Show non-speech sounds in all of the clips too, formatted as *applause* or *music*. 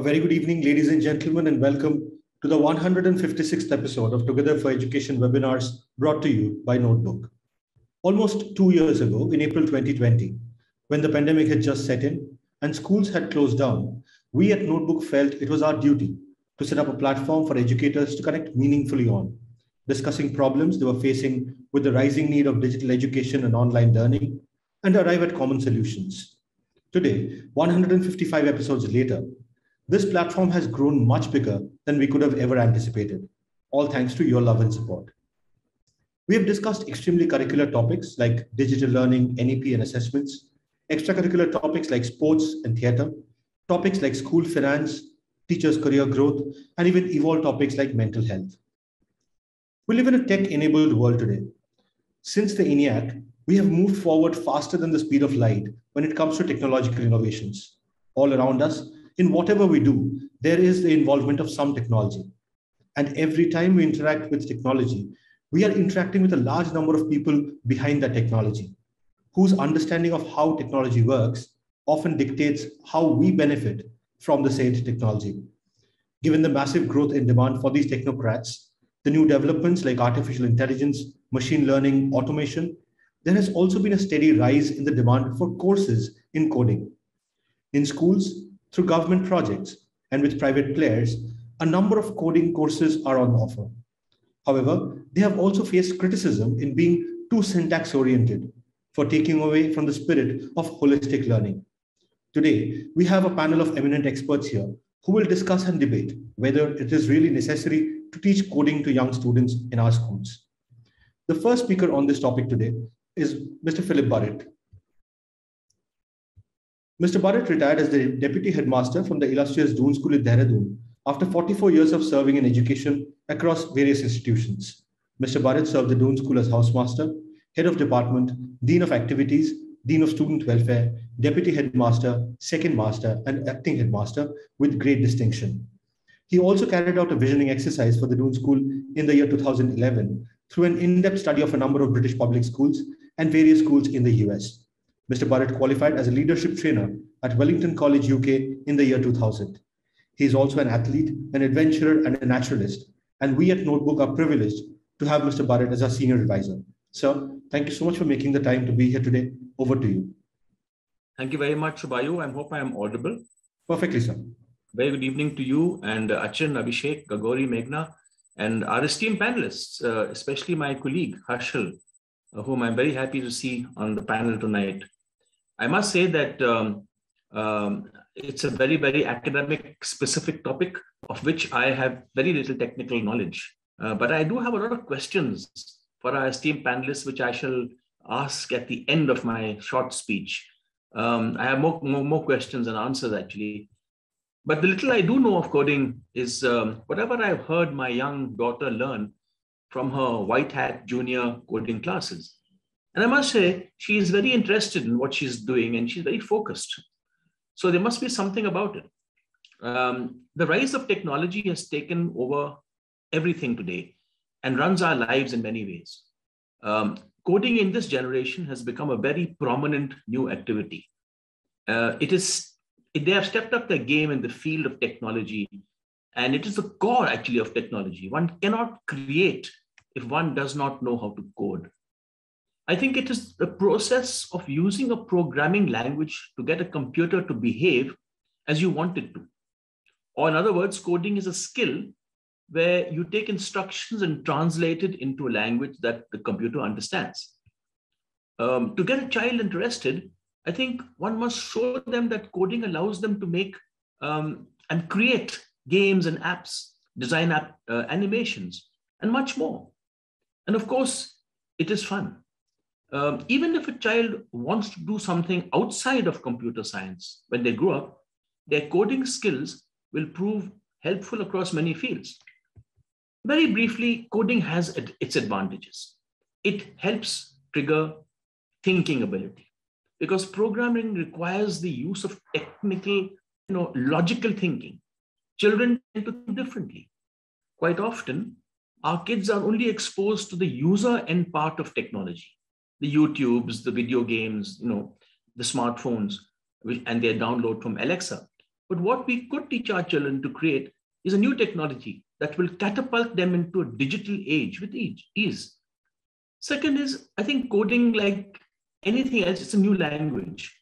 A very good evening, ladies and gentlemen, and welcome to the 156th episode of Together for Education webinars brought to you by Notebook. Almost two years ago, in April 2020, when the pandemic had just set in and schools had closed down, we at Notebook felt it was our duty to set up a platform for educators to connect meaningfully on, discussing problems they were facing with the rising need of digital education and online learning, and arrive at common solutions. Today, 155 episodes later, this platform has grown much bigger than we could have ever anticipated, all thanks to your love and support. We have discussed extremely curricular topics like digital learning, NEP and assessments, extracurricular topics like sports and theater, topics like school finance, teachers' career growth, and even evolved topics like mental health. We live in a tech-enabled world today. Since the ENIAC, we have moved forward faster than the speed of light when it comes to technological innovations. All around us, in whatever we do, there is the involvement of some technology. And every time we interact with technology, we are interacting with a large number of people behind that technology, whose understanding of how technology works often dictates how we benefit from the same technology. Given the massive growth in demand for these technocrats, the new developments like artificial intelligence, machine learning, automation, there has also been a steady rise in the demand for courses in coding. In schools, through government projects, and with private players, a number of coding courses are on offer. However, they have also faced criticism in being too syntax oriented for taking away from the spirit of holistic learning. Today, we have a panel of eminent experts here who will discuss and debate whether it is really necessary to teach coding to young students in our schools. The first speaker on this topic today is Mr. Philip Burrett. Mr. Burrett retired as the deputy headmaster from the illustrious Doon School in Dehradun after 44 years of serving in education across various institutions. Mr. Burrett served the Doon School as housemaster, head of department, dean of activities, dean of student welfare, deputy headmaster, second master, and acting headmaster with great distinction. He also carried out a visioning exercise for the Doon School in the year 2011 through an in-depth study of a number of British public schools and various schools in the US. Mr. Burrett qualified as a leadership trainer at Wellington College, UK in the year 2000. He is also an athlete, an adventurer, and a naturalist. And we at Notebook are privileged to have Mr. Burrett as our senior advisor. Sir, thank you so much for making the time to be here today. Over to you. Thank you very much, Subayu. I hope I am audible. Perfectly, sir. Very good evening to you and uh, Achin, Abhishek, Gagori, Meghna, and our esteemed panelists, uh, especially my colleague, Harshal, uh, whom I'm very happy to see on the panel tonight. I must say that um, um, it's a very, very academic specific topic of which I have very little technical knowledge. Uh, but I do have a lot of questions for our esteemed panelists, which I shall ask at the end of my short speech. Um, I have more, more, more questions and answers actually. But the little I do know of coding is um, whatever I've heard my young daughter learn from her white hat junior coding classes. And I must say, she is very interested in what she's doing and she's very focused. So there must be something about it. Um, the rise of technology has taken over everything today and runs our lives in many ways. Um, coding in this generation has become a very prominent new activity. Uh, it is they have stepped up their game in the field of technology and it is the core actually of technology one cannot create if one does not know how to code i think it is the process of using a programming language to get a computer to behave as you want it to or in other words coding is a skill where you take instructions and translate it into a language that the computer understands um, to get a child interested I think one must show them that coding allows them to make um, and create games and apps, design app, uh, animations, and much more. And of course, it is fun. Um, even if a child wants to do something outside of computer science when they grow up, their coding skills will prove helpful across many fields. Very briefly, coding has its advantages. It helps trigger thinking ability because programming requires the use of technical, you know, logical thinking. Children tend to think differently. Quite often, our kids are only exposed to the user end part of technology, the YouTubes, the video games, you know, the smartphones, and their download from Alexa. But what we could teach our children to create is a new technology that will catapult them into a digital age with ease. Second is, I think coding, like anything else, it's a new language.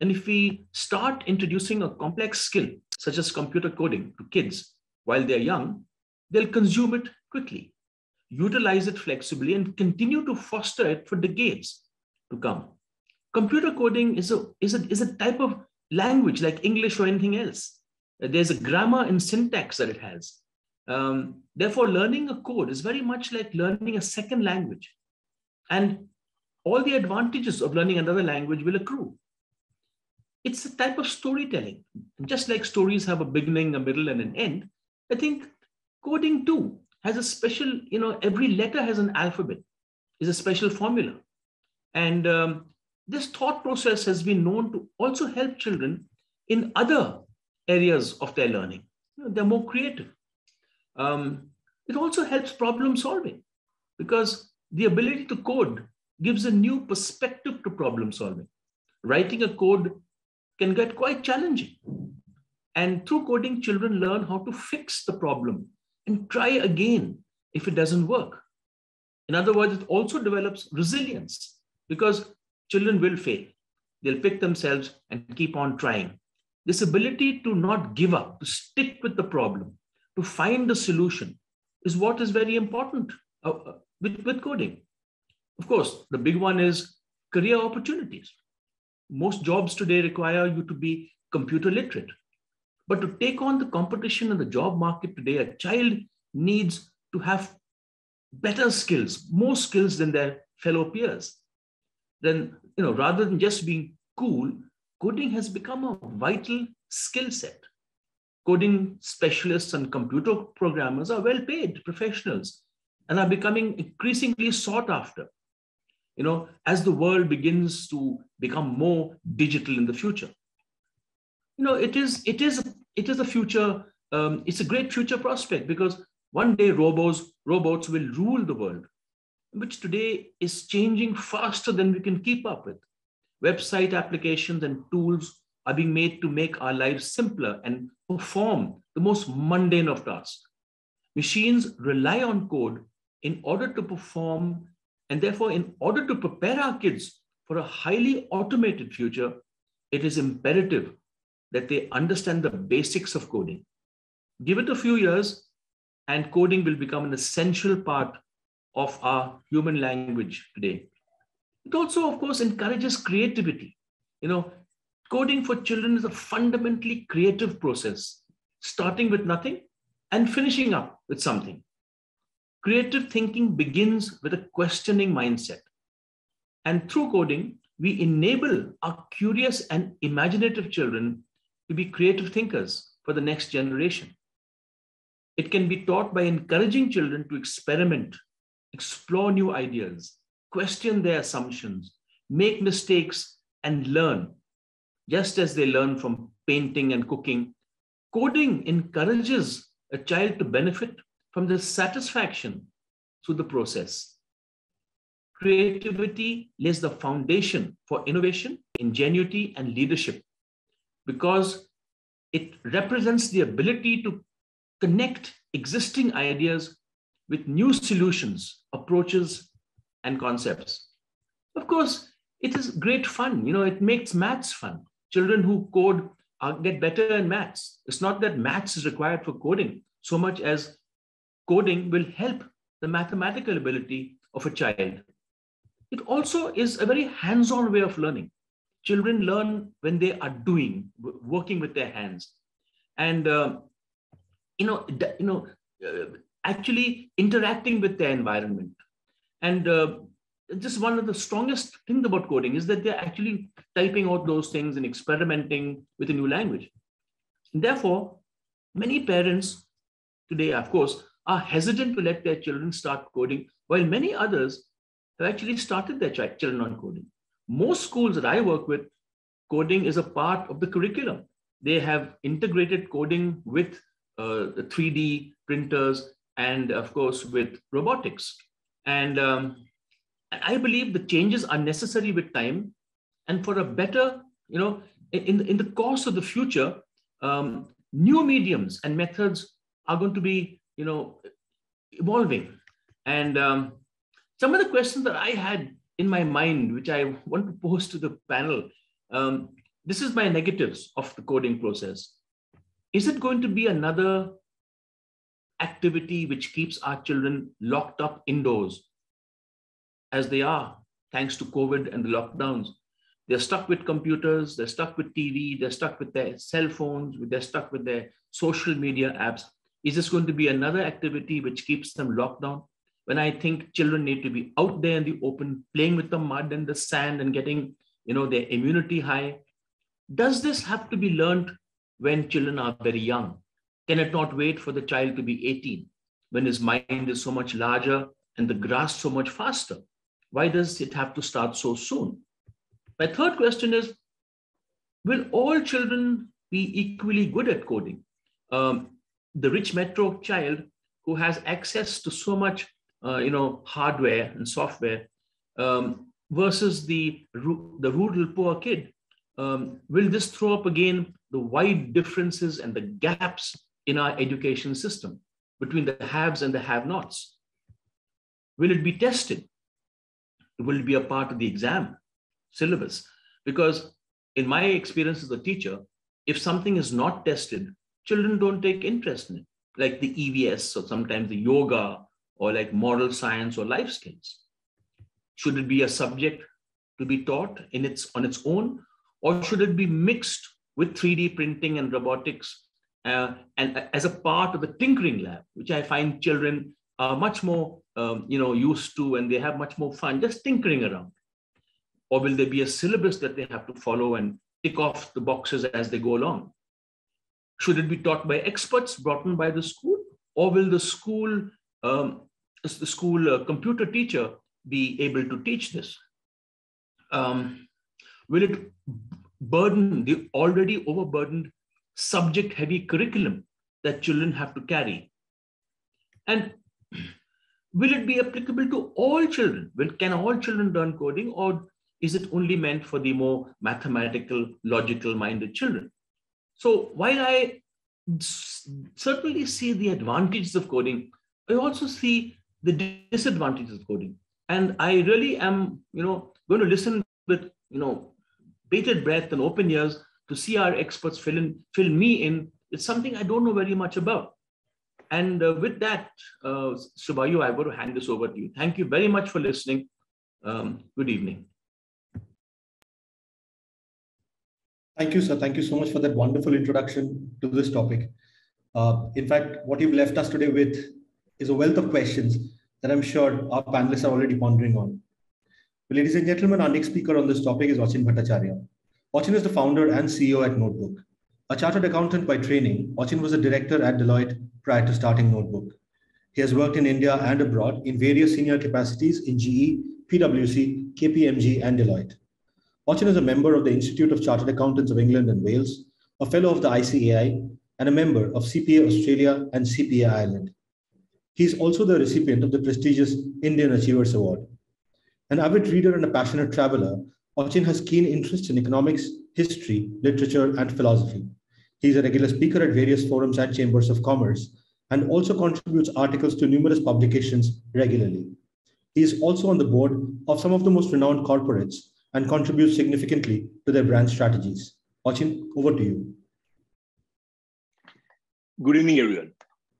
And if we start introducing a complex skill, such as computer coding, to kids while they're young, they'll consume it quickly, utilize it flexibly, and continue to foster it for decades to come. Computer coding is a, is a, is a type of language like English or anything else. There's a grammar and syntax that it has. Um, therefore, learning a code is very much like learning a second language. And all the advantages of learning another language will accrue. It's a type of storytelling. Just like stories have a beginning, a middle, and an end, I think coding too has a special, you know, every letter has an alphabet, is a special formula. And um, this thought process has been known to also help children in other areas of their learning. You know, they're more creative. Um, it also helps problem solving because the ability to code gives a new perspective to problem solving. Writing a code can get quite challenging. And through coding, children learn how to fix the problem and try again if it doesn't work. In other words, it also develops resilience because children will fail. They'll pick themselves and keep on trying. This ability to not give up, to stick with the problem, to find the solution is what is very important uh, uh, with, with coding. Of course, the big one is career opportunities. Most jobs today require you to be computer literate. But to take on the competition in the job market today, a child needs to have better skills, more skills than their fellow peers. Then, you know, rather than just being cool, coding has become a vital skill set. Coding specialists and computer programmers are well paid professionals and are becoming increasingly sought after you know as the world begins to become more digital in the future you know it is it is it is a future um, it's a great future prospect because one day robots robots will rule the world which today is changing faster than we can keep up with. Website applications and tools are being made to make our lives simpler and perform the most mundane of tasks. Machines rely on code in order to perform and therefore, in order to prepare our kids for a highly automated future, it is imperative that they understand the basics of coding. Give it a few years, and coding will become an essential part of our human language today. It also, of course, encourages creativity. You know, coding for children is a fundamentally creative process, starting with nothing and finishing up with something. Creative thinking begins with a questioning mindset. And through coding, we enable our curious and imaginative children to be creative thinkers for the next generation. It can be taught by encouraging children to experiment, explore new ideas, question their assumptions, make mistakes, and learn, just as they learn from painting and cooking. Coding encourages a child to benefit from the satisfaction through the process. Creativity lays the foundation for innovation, ingenuity, and leadership because it represents the ability to connect existing ideas with new solutions, approaches, and concepts. Of course, it is great fun. You know, it makes maths fun. Children who code are, get better in maths. It's not that maths is required for coding so much as coding will help the mathematical ability of a child. It also is a very hands-on way of learning. Children learn when they are doing, working with their hands, and uh, you know, you know, uh, actually interacting with their environment. And uh, just one of the strongest things about coding is that they're actually typing out those things and experimenting with a new language. And therefore, many parents today, of course, are hesitant to let their children start coding, while many others have actually started their children on coding. Most schools that I work with, coding is a part of the curriculum. They have integrated coding with uh, the 3D printers and, of course, with robotics. And um, I believe the changes are necessary with time. And for a better, you know, in, in the course of the future, um, new mediums and methods are going to be, you know, evolving. And um, some of the questions that I had in my mind, which I want to pose to the panel, um, this is my negatives of the coding process. Is it going to be another activity which keeps our children locked up indoors as they are, thanks to COVID and the lockdowns? They're stuck with computers, they're stuck with TV, they're stuck with their cell phones, they're stuck with their social media apps. Is this going to be another activity which keeps them locked down? When I think children need to be out there in the open, playing with the mud and the sand and getting, you know, their immunity high. Does this have to be learned when children are very young? Can it not wait for the child to be 18 when his mind is so much larger and the grasp so much faster? Why does it have to start so soon? My third question is Will all children be equally good at coding? Um, the rich metro child who has access to so much uh, you know hardware and software um, versus the the rural poor kid. Um, will this throw up again the wide differences and the gaps in our education system between the haves and the have nots will it be tested? Will it be a part of the exam syllabus? Because in my experience as a teacher if something is not tested children don't take interest in it, like the EVS or sometimes the yoga or like moral science or life skills. Should it be a subject to be taught in its on its own, or should it be mixed with 3D printing and robotics uh, and as a part of the tinkering lab, which I find children are much more um, you know used to and they have much more fun just tinkering around. Or will there be a syllabus that they have to follow and tick off the boxes as they go along? Should it be taught by experts brought in by the school, or will the school, um, the school uh, computer teacher be able to teach this? Um, will it burden the already overburdened subject-heavy curriculum that children have to carry? And will it be applicable to all children? Will, can all children learn coding, or is it only meant for the more mathematical, logical-minded children? So while I certainly see the advantages of coding, I also see the disadvantages of coding. And I really am, you know, going to listen with, you know, bated breath and open ears to see our experts fill in, fill me in. It's something I don't know very much about. And uh, with that, uh, Subayu, I'm going to hand this over to you. Thank you very much for listening. Um, good evening. Thank you, sir. Thank you so much for that wonderful introduction to this topic. Uh, in fact, what you've left us today with is a wealth of questions that I'm sure our panelists are already pondering on. Well, ladies and gentlemen, our next speaker on this topic is Achin Bhattacharyya. Achin is the founder and CEO at Notebook. A chartered accountant by training, Achin was a director at Deloitte prior to starting Notebook. He has worked in India and abroad in various senior capacities in GE, PwC, KPMG, and Deloitte. Achin is a member of the Institute of Chartered Accountants of England and Wales, a fellow of the ICAI, and a member of CPA Australia and CPA Ireland. He is also the recipient of the prestigious Indian Achievers Award. An avid reader and a passionate traveler, Achin has keen interest in economics, history, literature, and philosophy. He is a regular speaker at various forums and chambers of commerce and also contributes articles to numerous publications regularly. He is also on the board of some of the most renowned corporates and contributes significantly to their brand strategies. Achin, over to you. Good evening, everyone.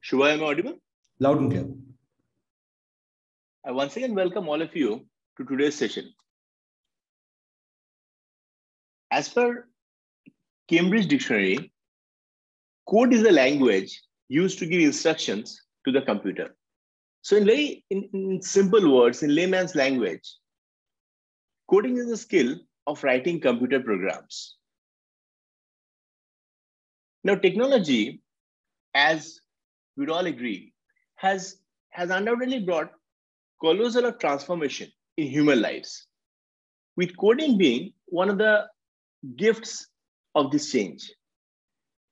Shubha, am I audible? Loud and clear. I once again welcome all of you to today's session. As per Cambridge Dictionary, code is a language used to give instructions to the computer. So in very in, in simple words, in layman's language, Coding is the skill of writing computer programs. Now, technology, as we'd all agree, has, has undoubtedly brought colossal transformation in human lives, with coding being one of the gifts of this change.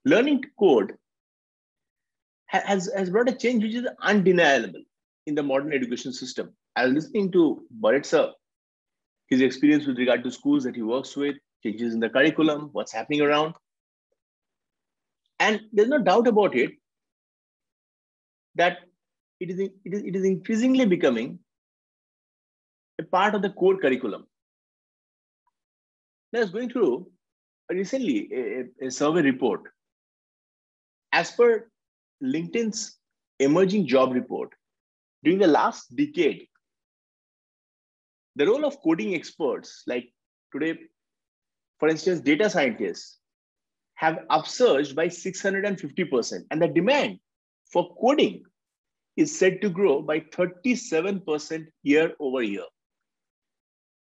Learning to code has, has brought a change which is undeniable in the modern education system. I was listening to Bharat sir his experience with regard to schools that he works with, changes in the curriculum, what's happening around. And there's no doubt about it that it is, it is, it is increasingly becoming a part of the core curriculum. Now, I was going through recently a, a survey report. As per LinkedIn's emerging job report, during the last decade, the role of coding experts, like today, for instance, data scientists, have upsurged by 650%. And the demand for coding is said to grow by 37% year over year.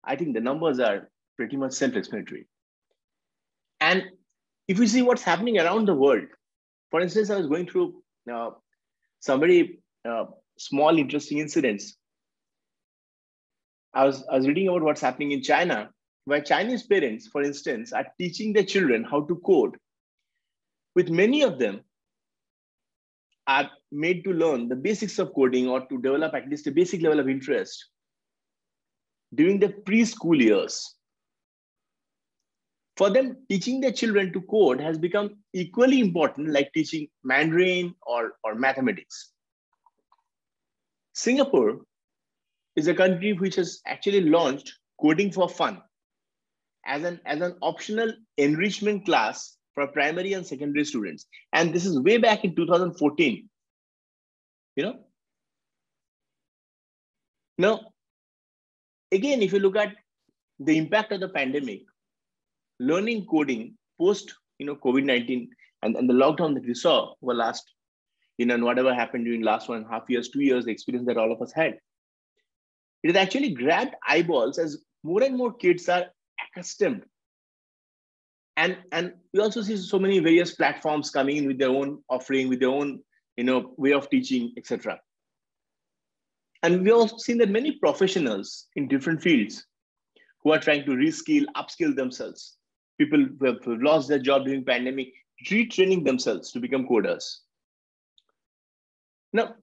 I think the numbers are pretty much self explanatory. And if you see what's happening around the world, for instance, I was going through uh, some very uh, small, interesting incidents. I was, I was reading about what's happening in China, where Chinese parents, for instance, are teaching their children how to code. With many of them, are made to learn the basics of coding or to develop at least a basic level of interest during the preschool years. For them, teaching their children to code has become equally important like teaching Mandarin or, or mathematics. Singapore is a country which has actually launched coding for fun as an, as an optional enrichment class for primary and secondary students. And this is way back in 2014. You know? Now, again, if you look at the impact of the pandemic, learning coding post you know COVID-19 and, and the lockdown that we saw over last, you know, and whatever happened during last one and a half years, two years, the experience that all of us had. It has actually grabbed eyeballs as more and more kids are accustomed. And, and we also see so many various platforms coming in with their own offering, with their own you know, way of teaching, etc. And we also seen that many professionals in different fields who are trying to reskill, upskill themselves, people who have lost their job during pandemic, retraining themselves to become coders. Now,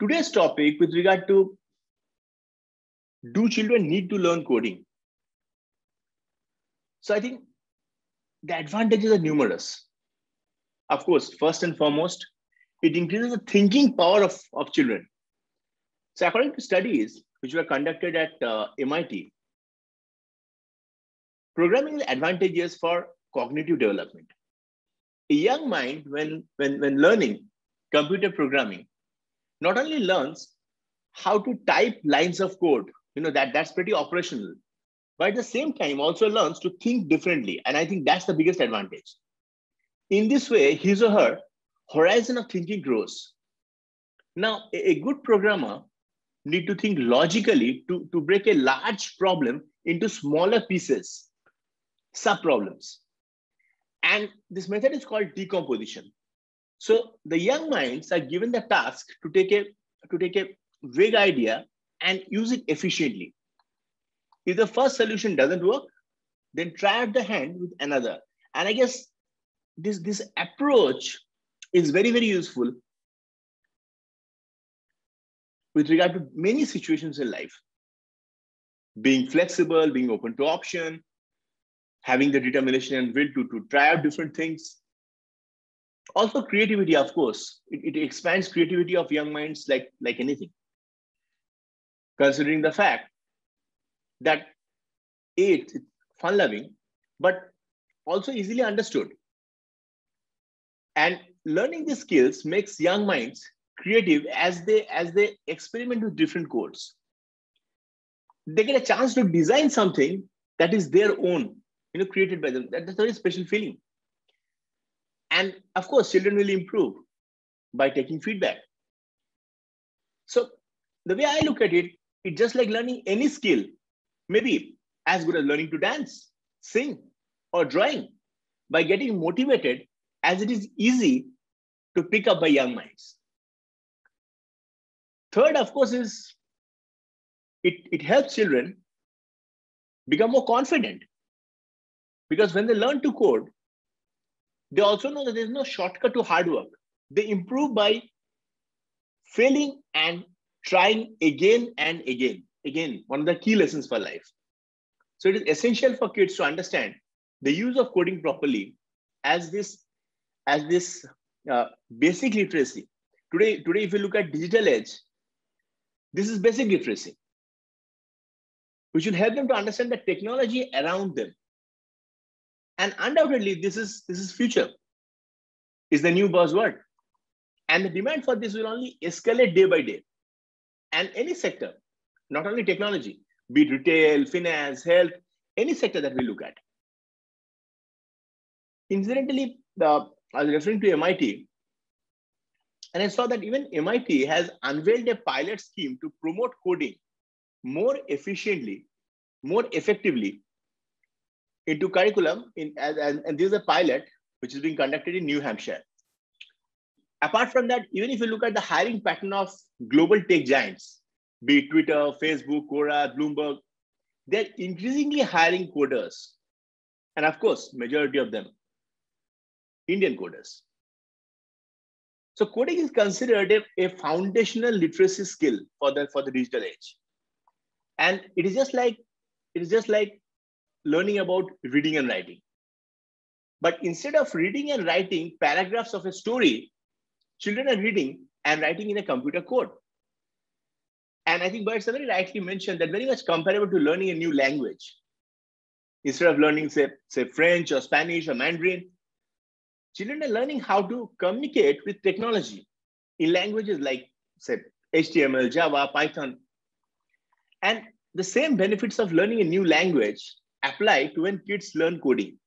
today's topic with regard to do children need to learn coding? So I think the advantages are numerous. Of course, first and foremost, it increases the thinking power of, of children. So according to studies which were conducted at uh, MIT, programming is advantageous for cognitive development. A young mind, when, when, when learning computer programming, not only learns how to type lines of code, you know, that, that's pretty operational, but at the same time also learns to think differently. And I think that's the biggest advantage. In this way, his or her horizon of thinking grows. Now, a, a good programmer need to think logically to, to break a large problem into smaller pieces, sub-problems. And this method is called decomposition. So the young minds are given the task to take a, to take a vague idea and use it efficiently. If the first solution doesn't work, then try out the hand with another. And I guess this, this approach is very, very useful with regard to many situations in life. Being flexible, being open to option, having the determination and will to, to try out different things. Also creativity, of course, it, it expands creativity of young minds like, like anything. Considering the fact that it's fun loving, but also easily understood. And learning these skills makes young minds creative as they as they experiment with different codes. They get a chance to design something that is their own, you know, created by them. That's a very special feeling. And of course, children will improve by taking feedback. So the way I look at it, it's just like learning any skill maybe as good as learning to dance, sing, or drawing by getting motivated as it is easy to pick up by young minds. Third, of course, is it, it helps children become more confident because when they learn to code, they also know that there's no shortcut to hard work. They improve by failing and trying again and again again, one of the key lessons for life. So it is essential for kids to understand the use of coding properly as this, as this uh, basic literacy. Today, today, if you look at digital age, this is basic literacy. We should help them to understand the technology around them. And undoubtedly, this is this is future, is the new buzzword. And the demand for this will only escalate day by day. And any sector, not only technology, be it retail, finance, health, any sector that we look at. Incidentally, I was referring to MIT, and I saw that even MIT has unveiled a pilot scheme to promote coding more efficiently, more effectively into curriculum. In, and, and this is a pilot which is being conducted in New Hampshire. Apart from that, even if you look at the hiring pattern of global tech giants, be it Twitter, Facebook, Quora, Bloomberg, they're increasingly hiring coders. And of course, majority of them, Indian coders. So coding is considered a, a foundational literacy skill for the, for the digital age. And it is just like, it is just like learning about reading and writing. But instead of reading and writing paragraphs of a story, children are reading and writing in a computer code. And I think Burrett very rightly mentioned that very much comparable to learning a new language. Instead of learning, say, say French or Spanish or Mandarin, children are learning how to communicate with technology in languages like, say, HTML, Java, Python. And the same benefits of learning a new language apply to when kids learn coding.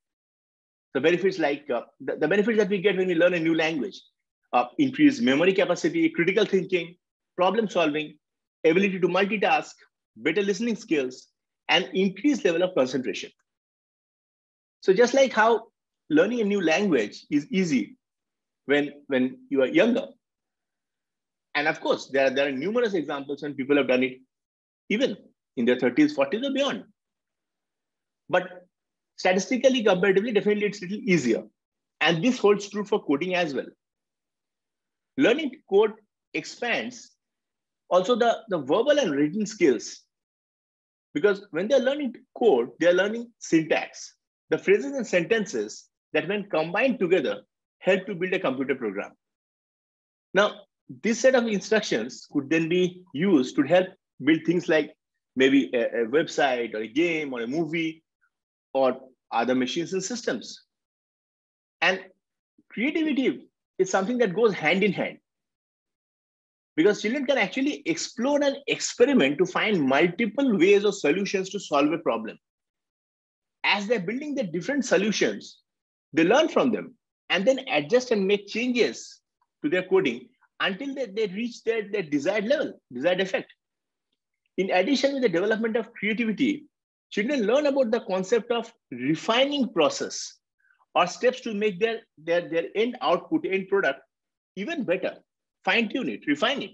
The benefits like uh, the, the, benefits that we get when we learn a new language, uh, memory capacity, critical thinking, problem solving, ability to multitask, better listening skills, and increased level of concentration. So just like how learning a new language is easy when, when you are younger. And of course, there are, there are numerous examples when people have done it even in their 30s, 40s, or beyond. But statistically, comparatively, definitely it's a little easier. And this holds true for coding as well. Learning to code expands also the, the verbal and written skills. Because when they're learning code, they're learning syntax, the phrases and sentences that when combined together help to build a computer program. Now, this set of instructions could then be used to help build things like maybe a, a website or a game or a movie or other machines and systems. And creativity is something that goes hand in hand because children can actually explore and experiment to find multiple ways or solutions to solve a problem. As they're building the different solutions, they learn from them and then adjust and make changes to their coding until they, they reach their, their desired level, desired effect. In addition, with the development of creativity, children learn about the concept of refining process or steps to make their, their, their end output, end product even better fine tune it, refine it.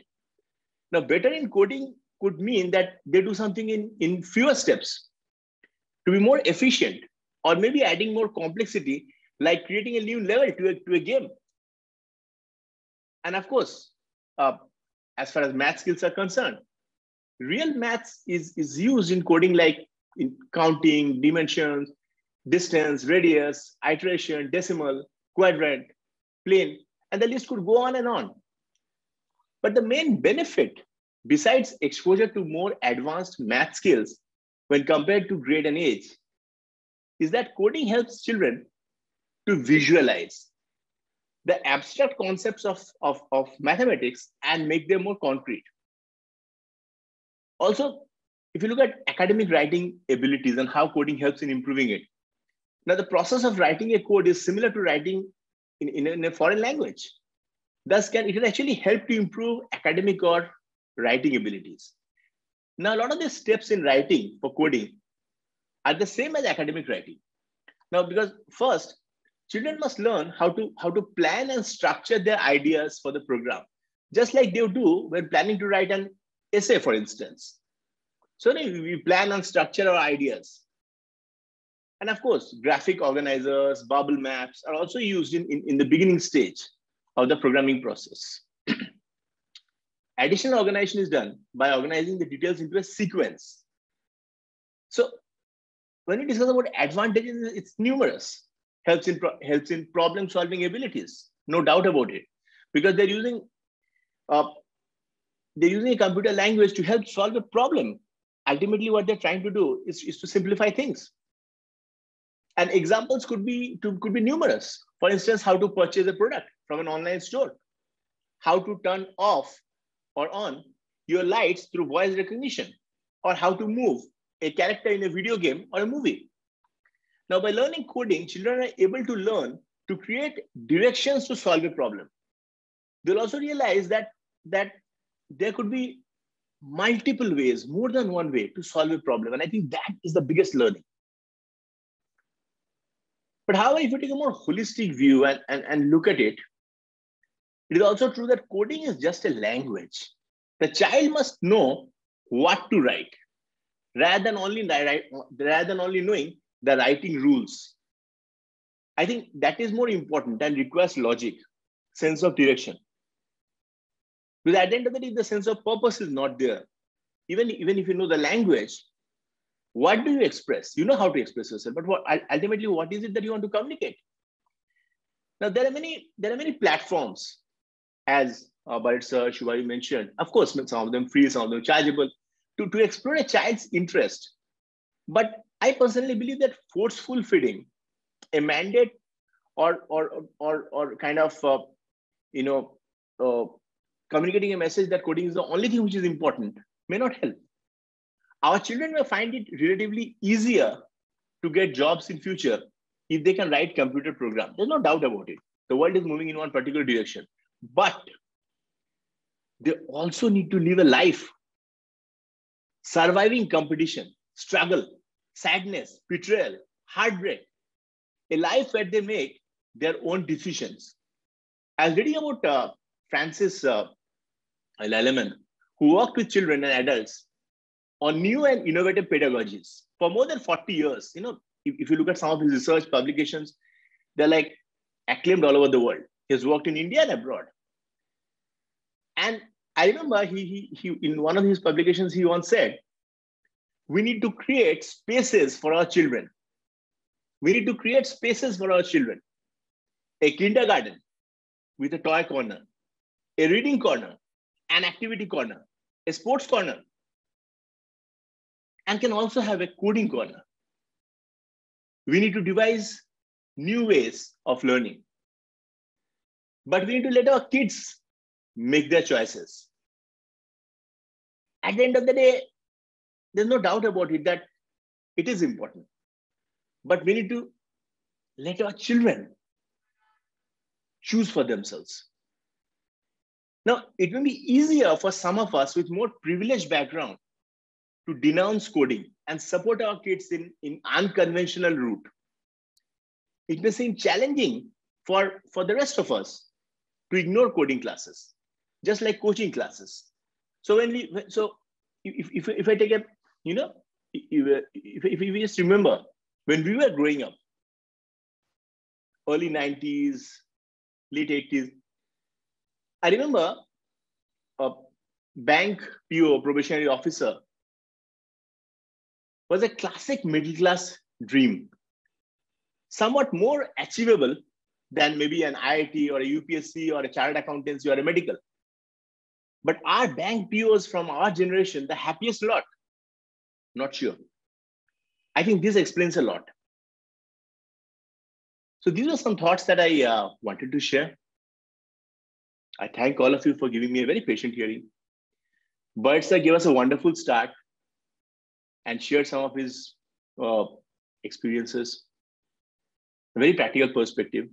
Now, better in coding could mean that they do something in, in fewer steps to be more efficient, or maybe adding more complexity, like creating a new level to a, to a game. And of course, uh, as far as math skills are concerned, real maths is, is used in coding like in counting, dimensions, distance, radius, iteration, decimal, quadrant, plane, and the list could go on and on. But the main benefit, besides exposure to more advanced math skills when compared to grade and age, is that coding helps children to visualize the abstract concepts of, of, of mathematics and make them more concrete. Also, if you look at academic writing abilities and how coding helps in improving it, now the process of writing a code is similar to writing in, in, in a foreign language. Thus, can it can actually help to improve academic or writing abilities. Now, a lot of the steps in writing for coding are the same as academic writing. Now, because first, children must learn how to, how to plan and structure their ideas for the program, just like they do when planning to write an essay, for instance. So we plan and structure our ideas. And of course, graphic organizers, bubble maps are also used in, in, in the beginning stage of the programming process. *clears throat* Additional organization is done by organizing the details into a sequence. So when we discuss about advantages, it's numerous. helps in helps in problem solving abilities, no doubt about it, because they're using uh, they're using a computer language to help solve a problem. Ultimately, what they're trying to do is, is to simplify things. And examples could be to, could be numerous. For instance, how to purchase a product from an online store, how to turn off or on your lights through voice recognition, or how to move a character in a video game or a movie. Now, by learning coding, children are able to learn to create directions to solve a problem. They'll also realize that, that there could be multiple ways, more than one way to solve a problem. And I think that is the biggest learning. But however, if you take a more holistic view and, and, and look at it, it is also true that coding is just a language. The child must know what to write rather than only rather than only knowing the writing rules. I think that is more important and requires logic, sense of direction. Because at the end of the day, the sense of purpose is not there. Even, even if you know the language, what do you express? You know how to express yourself, but what, ultimately, what is it that you want to communicate? Now, there are many, there are many platforms, as uh, Byte Search, you mentioned. Of course, some of them free, some of them chargeable, to, to explore a child's interest. But I personally believe that forceful feeding, a mandate, or or or or kind of uh, you know uh, communicating a message that coding is the only thing which is important may not help our children will find it relatively easier to get jobs in future if they can write computer program. There's no doubt about it. The world is moving in one particular direction. But they also need to live a life surviving competition, struggle, sadness, betrayal, heartbreak, a life where they make their own decisions. I was reading about uh, Francis uh, who worked with children and adults on new and innovative pedagogies for more than 40 years. You know, if, if you look at some of his research publications, they're like acclaimed all over the world. He's worked in India and abroad. And I remember he, he, he in one of his publications, he once said, we need to create spaces for our children. We need to create spaces for our children. A kindergarten with a toy corner, a reading corner, an activity corner, a sports corner, and can also have a coding corner. We need to devise new ways of learning. But we need to let our kids make their choices. At the end of the day, there's no doubt about it that it is important. But we need to let our children choose for themselves. Now, it will be easier for some of us with more privileged background to denounce coding and support our kids in, in unconventional route. It may seem challenging for, for the rest of us to ignore coding classes, just like coaching classes. So when we, so if, if, if I take a, you know, if, if, if we just remember when we were growing up, early 90s, late 80s, I remember a bank PO, probationary officer, was a classic middle class dream, somewhat more achievable than maybe an IIT or a UPSC or a chartered accountancy or a medical. But our bank POs from our generation, the happiest lot? Not sure. I think this explains a lot. So these are some thoughts that I uh, wanted to share. I thank all of you for giving me a very patient hearing. Sir gave us a wonderful start and shared some of his uh, experiences, a very practical perspective.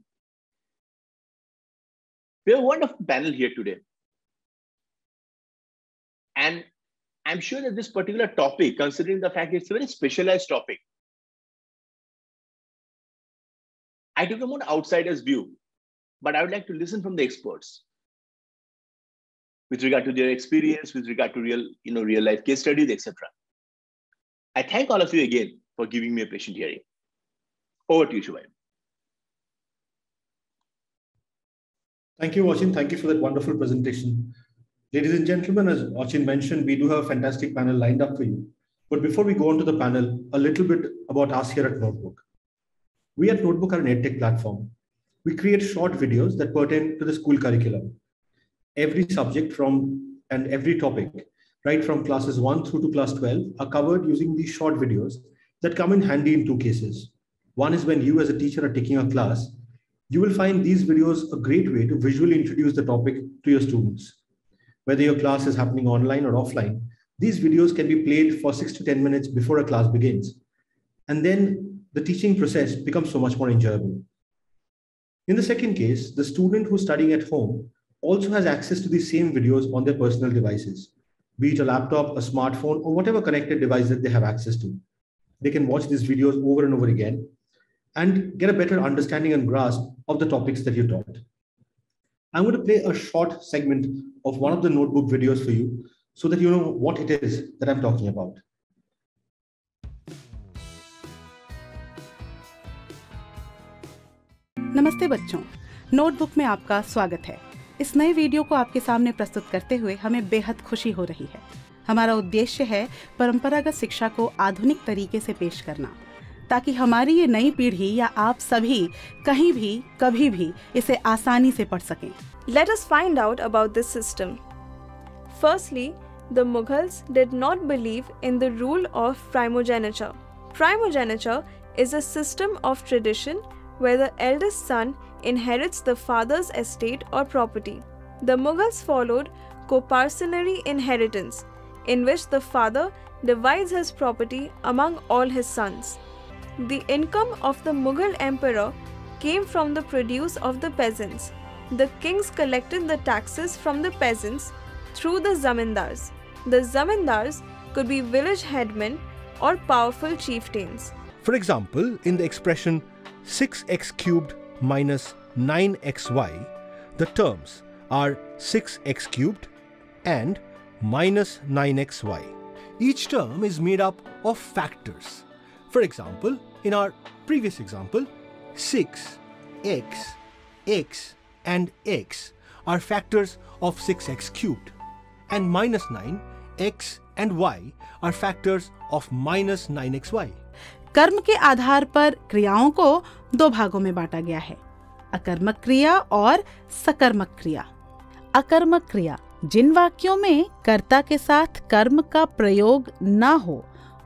We have a wonderful panel here today. And I'm sure that this particular topic, considering the fact it's a very specialized topic, I took a more outsider's view, but I would like to listen from the experts with regard to their experience, with regard to real, you know, real life case studies, etc. I thank all of you again for giving me a patient hearing. Over to you, Shubham. Thank you, Achin. Thank you for that wonderful presentation. Ladies and gentlemen, as Achin mentioned, we do have a fantastic panel lined up for you. But before we go on to the panel, a little bit about us here at Notebook. We at Notebook are an EdTech platform. We create short videos that pertain to the school curriculum. Every subject from and every topic, right from classes 1 through to class 12, are covered using these short videos that come in handy in two cases. One is when you as a teacher are taking a class, you will find these videos a great way to visually introduce the topic to your students. Whether your class is happening online or offline, these videos can be played for six to 10 minutes before a class begins. And then the teaching process becomes so much more enjoyable. In the second case, the student who's studying at home also has access to these same videos on their personal devices, be it a laptop, a smartphone, or whatever connected device that they have access to. They can watch these videos over and over again and get a better understanding and grasp of the topics that you taught. I'm going to play a short segment of one of the notebook videos for you so that you know what it is that I'm talking about. नमस्ते बच्चों notebook में आपका स्वागत है इस नए video को आपके सामने प्रस्तुत करते हुए हमें बेहद खुशी हो रही है हमारा उद्देश्य है परंपरागत शिक्षा को आधुनिक तरीके से पेश करना ताकि हमारी ये नई पीढ़ी या आप सभी कहीं भी, कभी भी इसे आसानी से पढ़ सकें। Let us find out about this system firstly the Mughals did not believe in the rule of primogeniture primogeniture is a system of tradition where the eldest son inherits the father's estate और property the Mughals followed coparcenary inheritance in which the father divides his property among all his sons The income of the Mughal emperor came from the produce of the peasants. The kings collected the taxes from the peasants through the zamindars. The zamindars could be village headmen or powerful chieftains. For example, in the expression 6x cubed minus 9xy, the terms are 6x cubed and minus 9xy. Each term is made up of factors. For example, in our previous example, 6, x, x, and x are factors of 6x cubed, and minus 9, x, and y are factors of minus 9xy. कर्म के आधार पर क्रियाओं को दो भागों में बांटा गया है अकर्मक क्रिया और सकर्मक क्रिया अकर्मक क्रिया जिन वाक्यों में कर्ता के साथ कर्म का प्रयोग न हो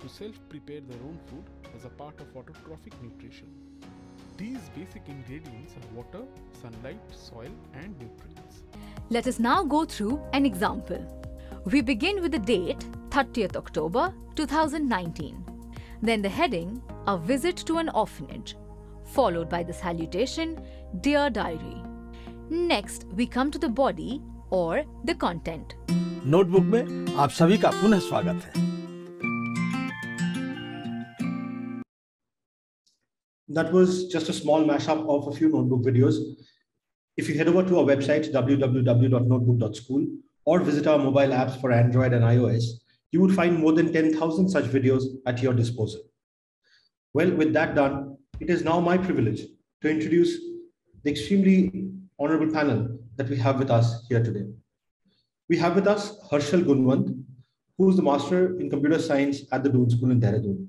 to self prepare their own food as a part of autotrophic nutrition. These basic ingredients are water, sunlight, soil, and nutrients. Let us now go through an example. We begin with the date 30th October 2019. Then the heading A Visit to an Orphanage, followed by the salutation Dear Diary. Next, we come to the body or the content. Notebook में आप सभी का पुनः स्वागत है That was just a small mashup of a few notebook videos. If you head over to our website, www.notebook.school, or visit our mobile apps for Android and iOS, you would find more than 10,000 such videos at your disposal. Well, with that done, it is now my privilege to introduce the extremely honorable panel that we have with us here today. We have with us Harshal Gunwant, who is the Master in Computer Science at the Doon School in Dehradun.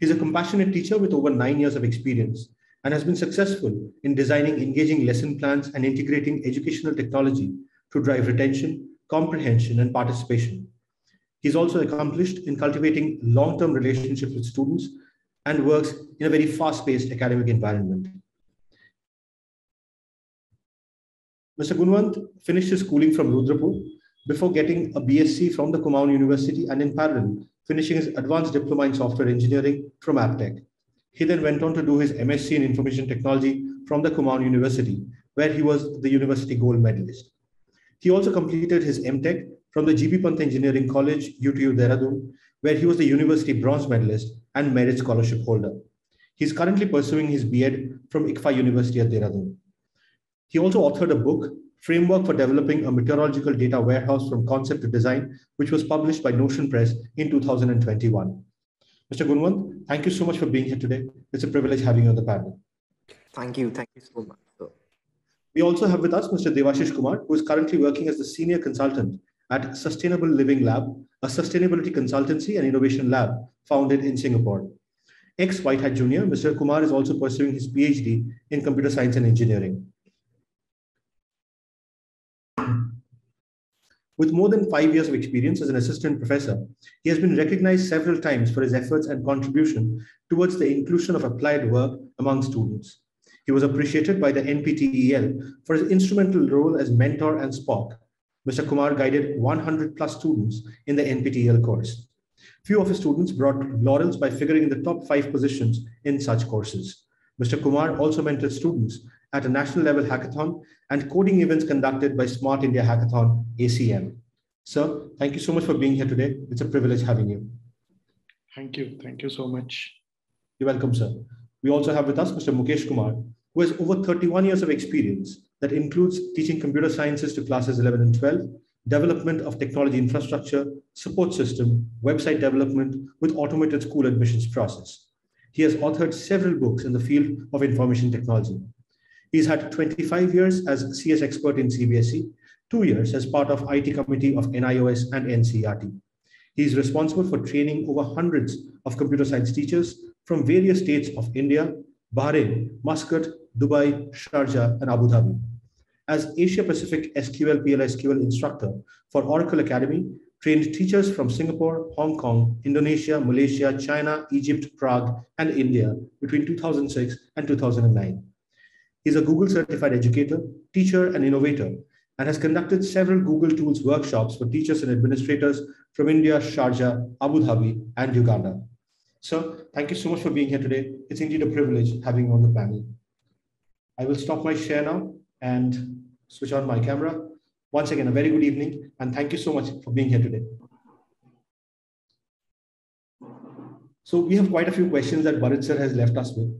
He's a compassionate teacher with over nine years of experience and has been successful in designing engaging lesson plans and integrating educational technology to drive retention, comprehension, and participation. He's also accomplished in cultivating long-term relationships with students and works in a very fast-paced academic environment. Mr. Gunwant finished his schooling from Rudrapur before getting a BSc from the Kumaon University and in parallel, finishing his advanced diploma in software engineering from Aptech. He then went on to do his MSc in information technology from the Kumaon University, where he was the university gold medalist. He also completed his MTech from the GB Pant Engineering College, UTU Dehradun, where he was the university bronze medalist and merit scholarship holder. He's currently pursuing his B.Ed from ICFAI University at Dehradun. He also authored a book, Framework for Developing a Meteorological Data Warehouse from Concept to Design, which was published by Notion Press in 2021. Mr. Gunwant, thank you so much for being here today. It's a privilege having you on the panel. Thank you. Thank you so much. We also have with us Mr. Devashish Kumar, who is currently working as the senior consultant at Sustainable Living Lab, a sustainability consultancy and innovation lab founded in Singapore. Ex White Hat Junior, Mr. Kumar is also pursuing his PhD in computer science and engineering. With more than five years of experience as an assistant professor, he has been recognized several times for his efforts and contribution towards the inclusion of applied work among students. He was appreciated by the NPTEL for his instrumental role as mentor and SPOC. Mr. Kumar guided 100 plus students in the NPTEL course. Few of his students brought laurels by figuring in the top five positions in such courses. Mr. Kumar also mentored students at a national level hackathon and coding events conducted by Smart India Hackathon, ACM. Sir, thank you so much for being here today. It's a privilege having you. Thank you. Thank you so much. You're welcome, sir. We also have with us Mr. Mukesh Kumar, who has over 31 years of experience that includes teaching computer sciences to classes 11 and 12, development of technology infrastructure, support system, website development with automated school admissions process. He has authored several books in the field of information technology. He's had 25 years as CS expert in CBSE, two years as part of IT committee of NIOS and NCERT. He is responsible for training over hundreds of computer science teachers from various states of India, Bahrain, Muscat, Dubai, Sharjah, and Abu Dhabi. As Asia Pacific SQL PLSQL instructor for Oracle Academy, trained teachers from Singapore, Hong Kong, Indonesia, Malaysia, China, Egypt, Prague, and India between 2006 and 2009. He's a Google certified educator, teacher, and innovator, and has conducted several Google Tools workshops for teachers and administrators from India, Sharjah, Abu Dhabi, and Uganda. So thank you so much for being here today. It's indeed a privilege having you on the panel. I will stop my share now and switch on my camera. Once again, a very good evening and thank you so much for being here today. So we have quite a few questions that Bharat sir has left us with.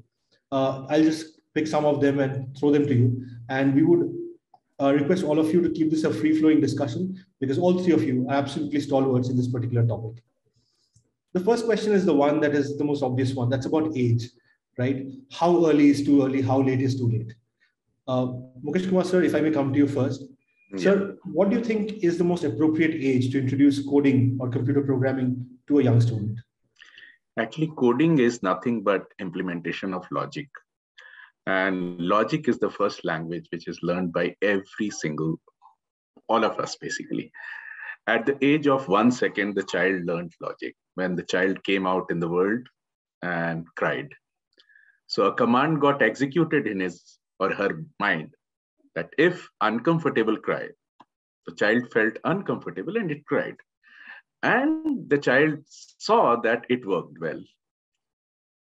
Uh, I'll just pick some of them and throw them to you. And we would uh, request all of you to keep this a free-flowing discussion because all three of you are absolutely stalwarts in this particular topic. The first question is the one that is the most obvious one. That's about age, right? How early is too early? How late is too late? Uh, Mukesh Kumar, sir, if I may come to you first. Yeah. Sir, what do you think is the most appropriate age to introduce coding or computer programming to a young student? Actually, coding is nothing but implementation of logic. And logic is the first language which is learned by every single, all of us basically. At the age of one second, the child learned logic when the child came out in the world and cried. So a command got executed in his or her mind that if uncomfortable cry, the child felt uncomfortable and it cried. And the child saw that it worked well.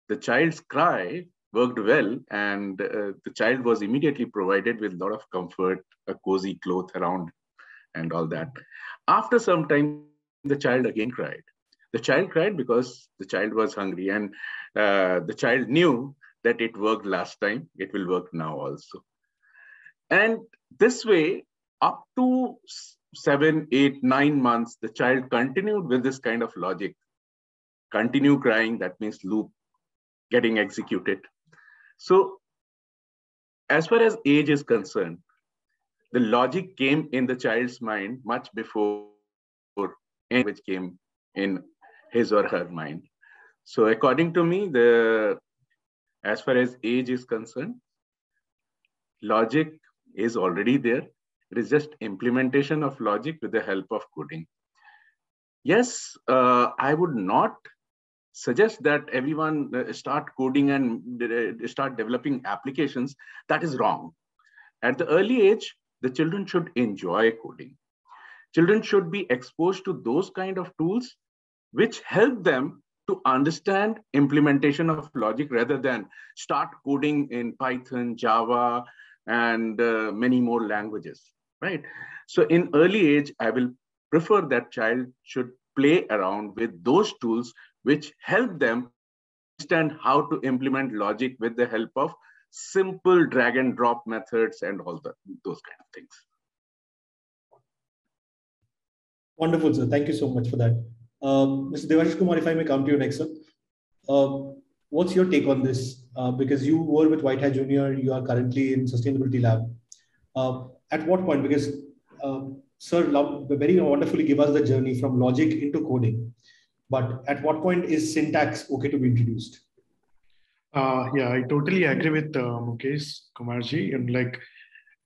The child's cry worked well and uh, the child was immediately provided with a lot of comfort, a cozy cloth around and all that. After some time, the child again cried. The child cried because the child was hungry and uh, the child knew that it worked last time, it will work now also. And this way, up to seven, eight, nine months, the child continued with this kind of logic. Continue crying, that means loop getting executed. So, as far as age is concerned, the logic came in the child's mind much before which came in his or her mind. So according to me, the as far as age is concerned, logic is already there. It is just implementation of logic with the help of coding. Yes, uh, I would not suggest that everyone uh, start coding and uh, start developing applications. That is wrong. At the early age, the children should enjoy coding. Children should be exposed to those kind of tools which help them to understand implementation of logic rather than start coding in Python, Java, and uh, many more languages, right? So in early age, I will prefer that child should play around with those tools which help them understand how to implement logic with the help of simple drag and drop methods and all the, those kind of things. Wonderful, sir. Thank you so much for that. Um, Mr. Devashish Kumar, if I may come to you next, sir. Uh, what's your take on this? Uh, because you were with White Hat Junior, you are currently in Sustainability Lab. Uh, at what point? Because uh, Sir very wonderfully give us the journey from logic into coding. But at what point is syntax okay to be introduced? Uh, yeah, I totally agree with uh, Mukesh Kumarji. And like,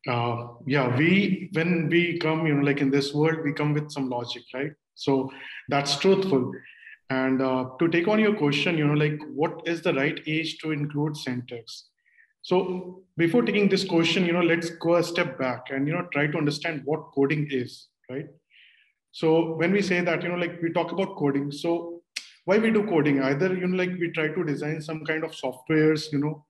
uh, yeah, we when we come, you know, like in this world, we come with some logic, right? So that's truthful. And uh, to take on your question, you know, like what is the right age to include syntax? So before taking this question, you know, let's go a step back and you know try to understand what coding is, right? So when we say that, you know, like we talk about coding, so why we do coding? Either you know, like we try to design some kind of softwares, you know,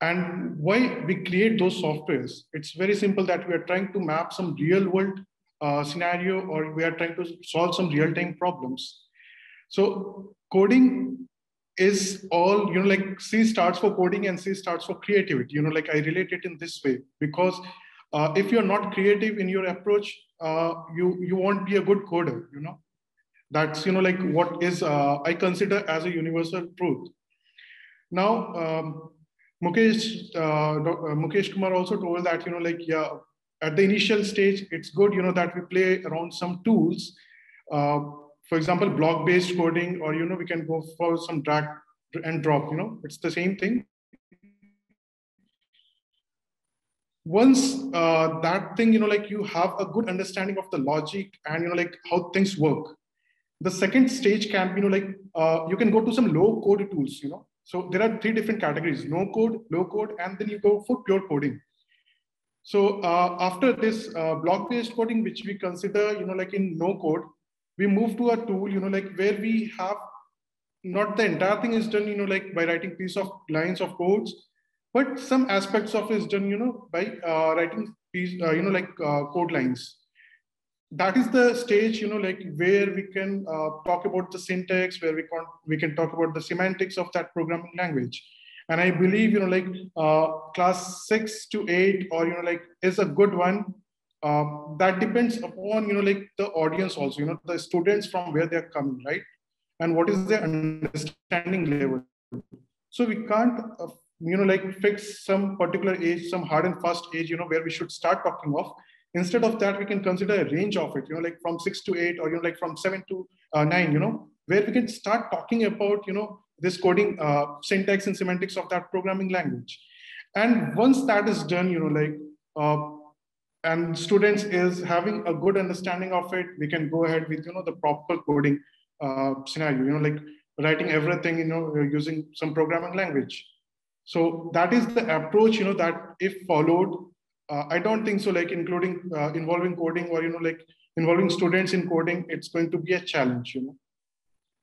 and why we create those softwares? It's very simple that we are trying to map some real world uh, scenario or we are trying to solve some real time problems. So coding is all you know like c starts for coding and c starts for creativity you know like i relate it in this way because uh, if you're not creative in your approach uh, you you won't be a good coder you know that's you know like what is uh, i consider as a universal truth now um, mukesh uh, uh, mukesh kumar also told that you know like yeah at the initial stage it's good you know that we play around some tools uh, for example, block-based coding, or you know, we can go for some drag and drop. You know, it's the same thing. Once uh, that thing, you know, like you have a good understanding of the logic and you know, like how things work. The second stage can be, you know, like uh, you can go to some low-code tools. You know, so there are three different categories: no code, low code, and then you go for pure coding. So uh, after this uh, block-based coding, which we consider, you know, like in no code, we move to a tool, you know, like where we have not the entire thing is done, you know, like by writing piece of lines of codes, but some aspects of it is done, you know, by uh, writing piece, uh, you know, like uh, code lines. That is the stage, you know, like where we can uh, talk about the syntax, where we can we can talk about the semantics of that programming language. And I believe, you know, like uh, class six to eight, or you know, like is a good one uh, that depends upon you know like the audience also you know the students from where they're coming right and what is their understanding level so we can't uh, you know like fix some particular age some hard and fast age you know where we should start talking of instead of that we can consider a range of it you know like from six to eight or you know like from seven to uh, nine you know where we can start talking about you know this coding uh, syntax and semantics of that programming language and once that is done you know like uh, and students is having a good understanding of it, we can go ahead with you know the proper coding uh, scenario. You know, like writing everything you know using some programming language. So that is the approach you know that if followed, uh, I don't think so. Like including uh, involving coding or you know like involving students in coding, it's going to be a challenge. You know,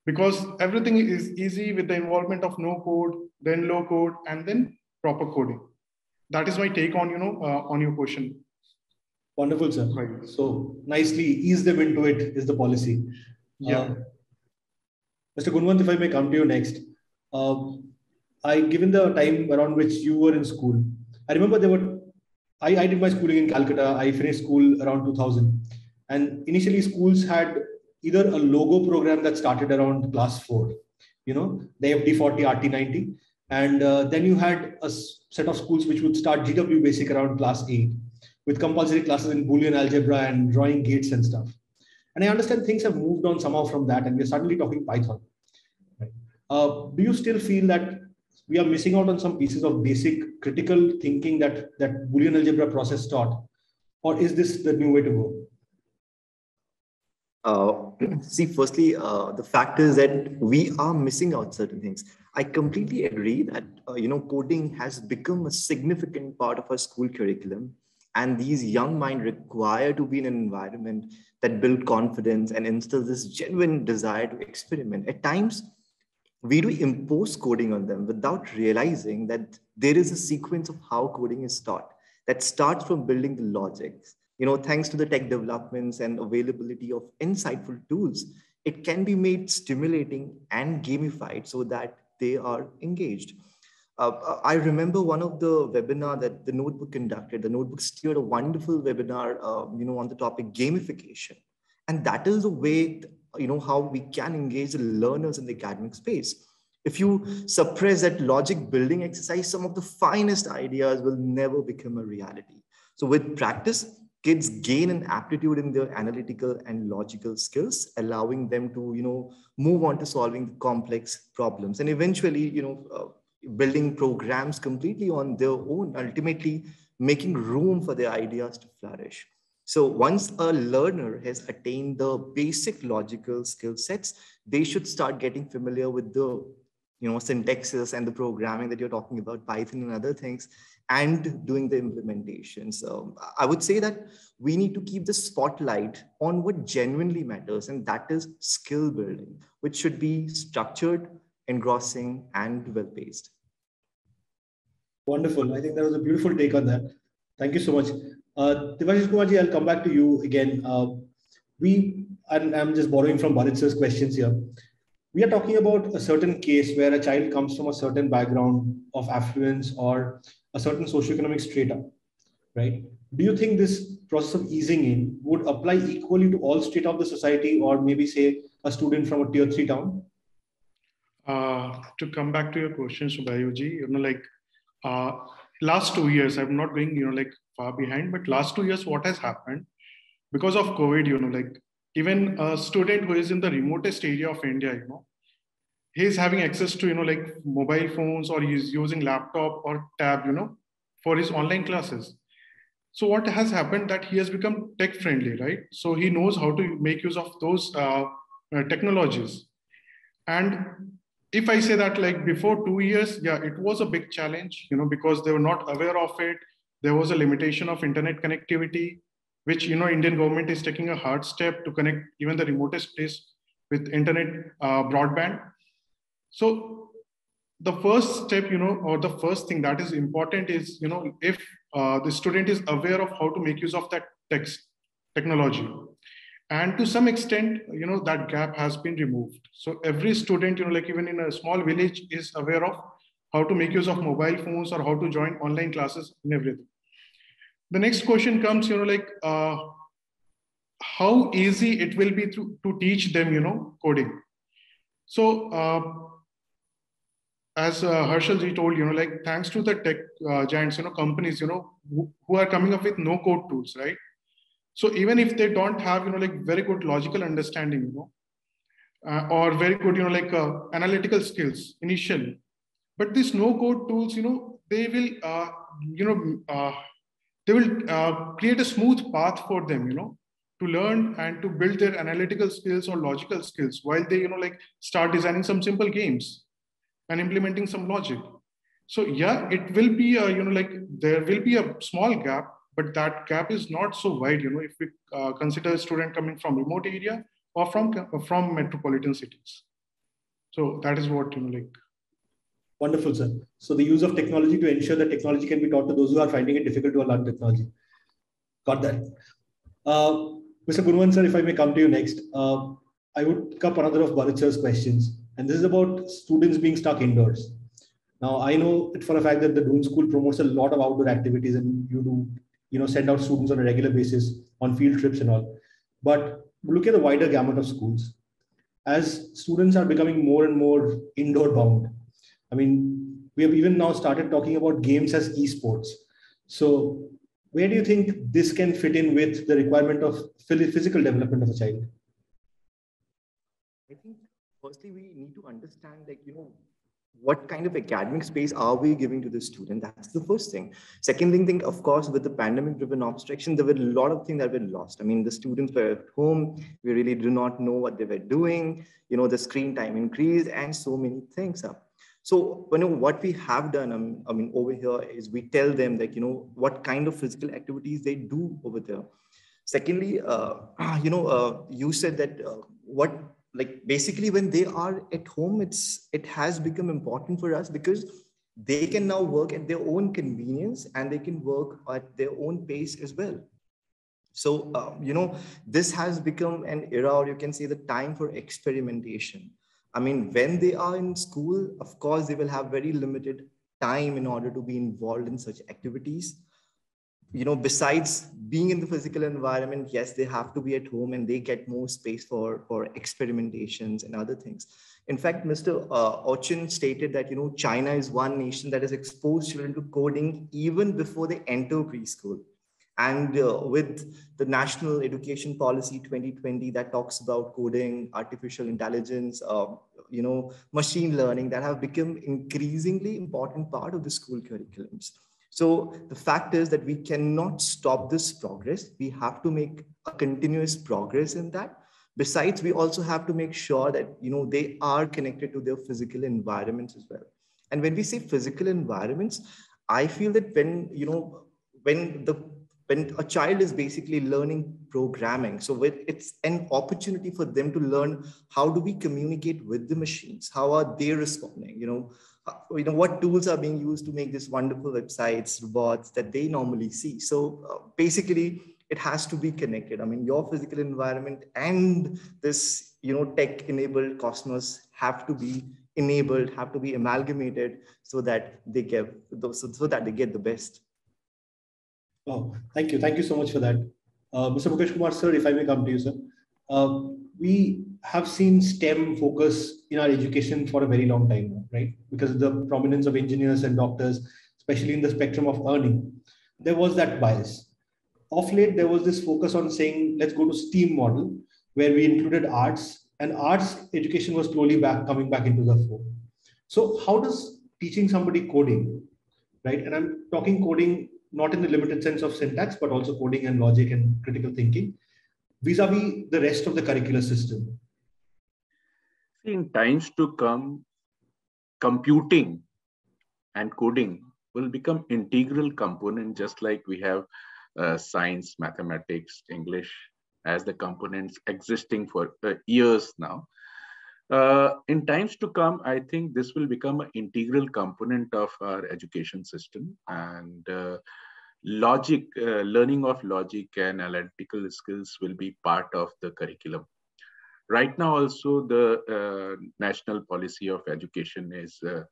because everything is easy with the involvement of no code, then low code, and then proper coding. That is my take on you know uh, on your question. Wonderful, sir. Right. So nicely ease them into it is the policy. Yeah. Uh, Mr. Gunwant, if I may come to you next. Uh, I, given the time around which you were in school, I remember there were, I, I did my schooling in Calcutta. I finished school around 2000. And initially schools had either a logo program that started around class four, you know, the FD40, RT90. And uh, then you had a set of schools which would start GW basic around class eight with compulsory classes in Boolean algebra and drawing gates and stuff. And I understand things have moved on somehow from that, and we're suddenly talking Python. Uh, do you still feel that we are missing out on some pieces of basic critical thinking that that Boolean algebra process taught, or is this the new way to go? Uh, *clears throat* see, firstly, uh, the fact is that we are missing out certain things. I completely agree that uh, you know coding has become a significant part of our school curriculum and these young minds require to be in an environment that build confidence and instills this genuine desire to experiment. At times, we do impose coding on them without realizing that there is a sequence of how coding is taught that starts from building the logics. You know, thanks to the tech developments and availability of insightful tools, it can be made stimulating and gamified so that they are engaged. uh, I remember one of the webinar that the Notebook conducted. The Notebook steered a wonderful webinar, uh, you know, on the topic gamification, and that is the way, you know, how we can engage the learners in the academic space. If you suppress that logic building exercise, some of the finest ideas will never become a reality. So with practice, kids gain an aptitude in their analytical and logical skills, allowing them to, you know, move on to solving complex problems. And eventually, you know, uh, building programs completely on their own, ultimately making room for their ideas to flourish. So once a learner has attained the basic logical skill sets, they should start getting familiar with the you know syntaxes and the programming that you're talking about, Python and other things, and doing the implementation. So I would say that we need to keep the spotlight on what genuinely matters, and that is skill building, which should be structured, engrossing, and well-paced. Wonderful. I think that was a beautiful take on that. Thank you so much. Uh, Devashish Kumarji, I'll come back to you again. Uh, we, and I'm just borrowing from Bharat questions here. We are talking about a certain case where a child comes from a certain background of affluence or a certain socioeconomic strata, right? Do you think this process of easing in would apply equally to all strata of the society or maybe say a student from a tier three town? Uh, to come back to your question, Subhayuji, you know, like uh, last two years, I'm not going, you know, like far behind, but last two years, what has happened because of COVID, you know, like even a student who is in the remotest area of India, you know, he's having access to, you know, like mobile phones or he's using laptop or tab, you know, for his online classes. So what has happened that he has become tech friendly, right? So he knows how to make use of those uh, uh, technologies. And if I say that like before two years, yeah, it was a big challenge, you know, because they were not aware of it. There was a limitation of internet connectivity, which, you know, Indian government is taking a hard step to connect even the remotest place with internet uh, broadband. So the first step, you know, or the first thing that is important is, you know, if uh, the student is aware of how to make use of that text technology, and to some extent you know that gap has been removed. So every student you know like even in a small village is aware of how to make use of mobile phones or how to join online classes and everything. The next question comes you know like uh, how easy it will be to, to teach them you know coding? So uh, as uh, Harshal ji told, you know, like thanks to the tech uh, giants, you know, companies, you know, who, who are coming up with no code tools, right? So even if they don't have, you know, like very good logical understanding, you know, uh, or very good, you know, like uh, analytical skills initially, but these no-code tools, you know, they will, uh, you know, uh, they will uh, create a smooth path for them, you know, to learn and to build their analytical skills or logical skills while they, you know, like start designing some simple games and implementing some logic. So yeah, it will be, a, you know, like there will be a small gap but that gap is not so wide you know if we uh, consider a student coming from remote area or from from metropolitan cities. So that is what you know like. Wonderful sir. So the use of technology to ensure that technology can be taught to those who are finding it difficult to learn technology. Got that. Uh, mr Gunwant sir if i may come to you next. Uh, i would cup another of Bharat sir's questions and this is about students being stuck indoors. Now i know it for a fact that the Doon school promotes a lot of outdoor activities and you do you know send out students on a regular basis on field trips and all. But look at the wider gamut of schools. As students are becoming more and more indoor bound i mean we have even now started talking about games as esports. So where do you think this can fit in with the requirement of physical development of a child? I think firstly we need to understand like you know what kind of academic space are we giving to the student? That's the first thing. Second thing, thing of course, with the pandemic driven obstruction, there were a lot of things that were lost. I mean, the students were at home. We really do not know what they were doing. You know, the screen time increased and so many things up. So, you know, what we have done, um, I mean, over here is we tell them that, you know, what kind of physical activities they do over there. Secondly, uh, *clears throat* you know, uh, you said that uh, what like basically when they are at home it's it has become important for us because they can now work at their own convenience and they can work at their own pace as well. So uh, you know this has become an era or you can say the time for experimentation. I mean when they are in school of course they will have very limited time in order to be involved in such activities you know besides being in the physical environment yes they have to be at home and they get more space for for experimentations and other things. In fact mr uh, Achin stated that you know china is one nation that has exposed children to coding even before they enter preschool. And uh, with the national education policy 2020 that talks about coding artificial intelligence uh, you know machine learning that have become increasingly important part of the school curriculums so the fact is that we cannot stop this progress. We have to make a continuous progress in that. Besides, we also have to make sure that you know they are connected to their physical environments as well. And when we say physical environments, I feel that when you know when the when a child is basically learning programming so it's an opportunity for them to learn how do we communicate with the machines how are they responding you know you know what tools are being used to make these wonderful websites robots that they normally see. So uh, basically it has to be connected. I mean your physical environment and this you know tech enabled cosmos have to be enabled have to be amalgamated so that they get so, so that they get the best. Oh thank you. Thank you so much for that. Uh, mr mukesh kumar sir if i may come to you sir. Uh, we have seen STEM focus in our education for a very long time now, right? Because of the prominence of engineers and doctors, especially in the spectrum of earning, there was that bias. Of late, there was this focus on saying, let's go to STEAM model, where we included arts, and arts education was slowly back coming back into the fore. So, how does teaching somebody coding, right? And I'm talking coding not in the limited sense of syntax, but also coding and logic and critical thinking vis-a-vis the rest of the curricular system? In times to come, computing and coding will become integral component, just like we have uh, science, mathematics, English as the components existing for uh, years now. Uh, in times to come, I think this will become an integral component of our education system. And uh, logic, uh, learning of logic and analytical skills will be part of the curriculum. Right now, also the uh, national policy of education is uh,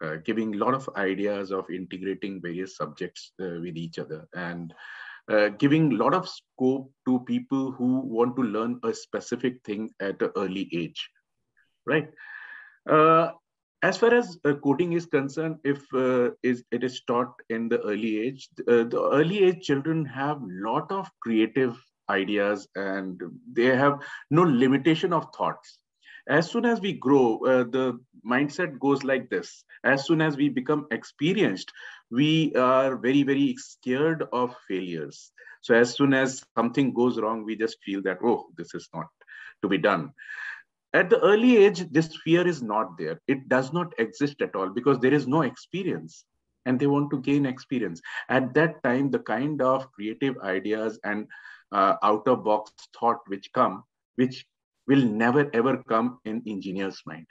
uh giving a lot of ideas of integrating various subjects uh, with each other and uh, giving a lot of scope to people who want to learn a specific thing at an early age, right? as far as uh, coding is concerned, if uh, is it is taught in the early age, uh, the early age children have lot of creative ideas and they have no limitation of thoughts. As soon as we grow, uh, the mindset goes like this. As soon as we become experienced, we are very, very scared of failures. So as soon as something goes wrong, we just feel that, oh, this is not to be done at the early age this fear is not there it does not exist at all because there is no experience and they want to gain experience at that time the kind of creative ideas and uh, out of box thought which come which will never ever come in engineers mind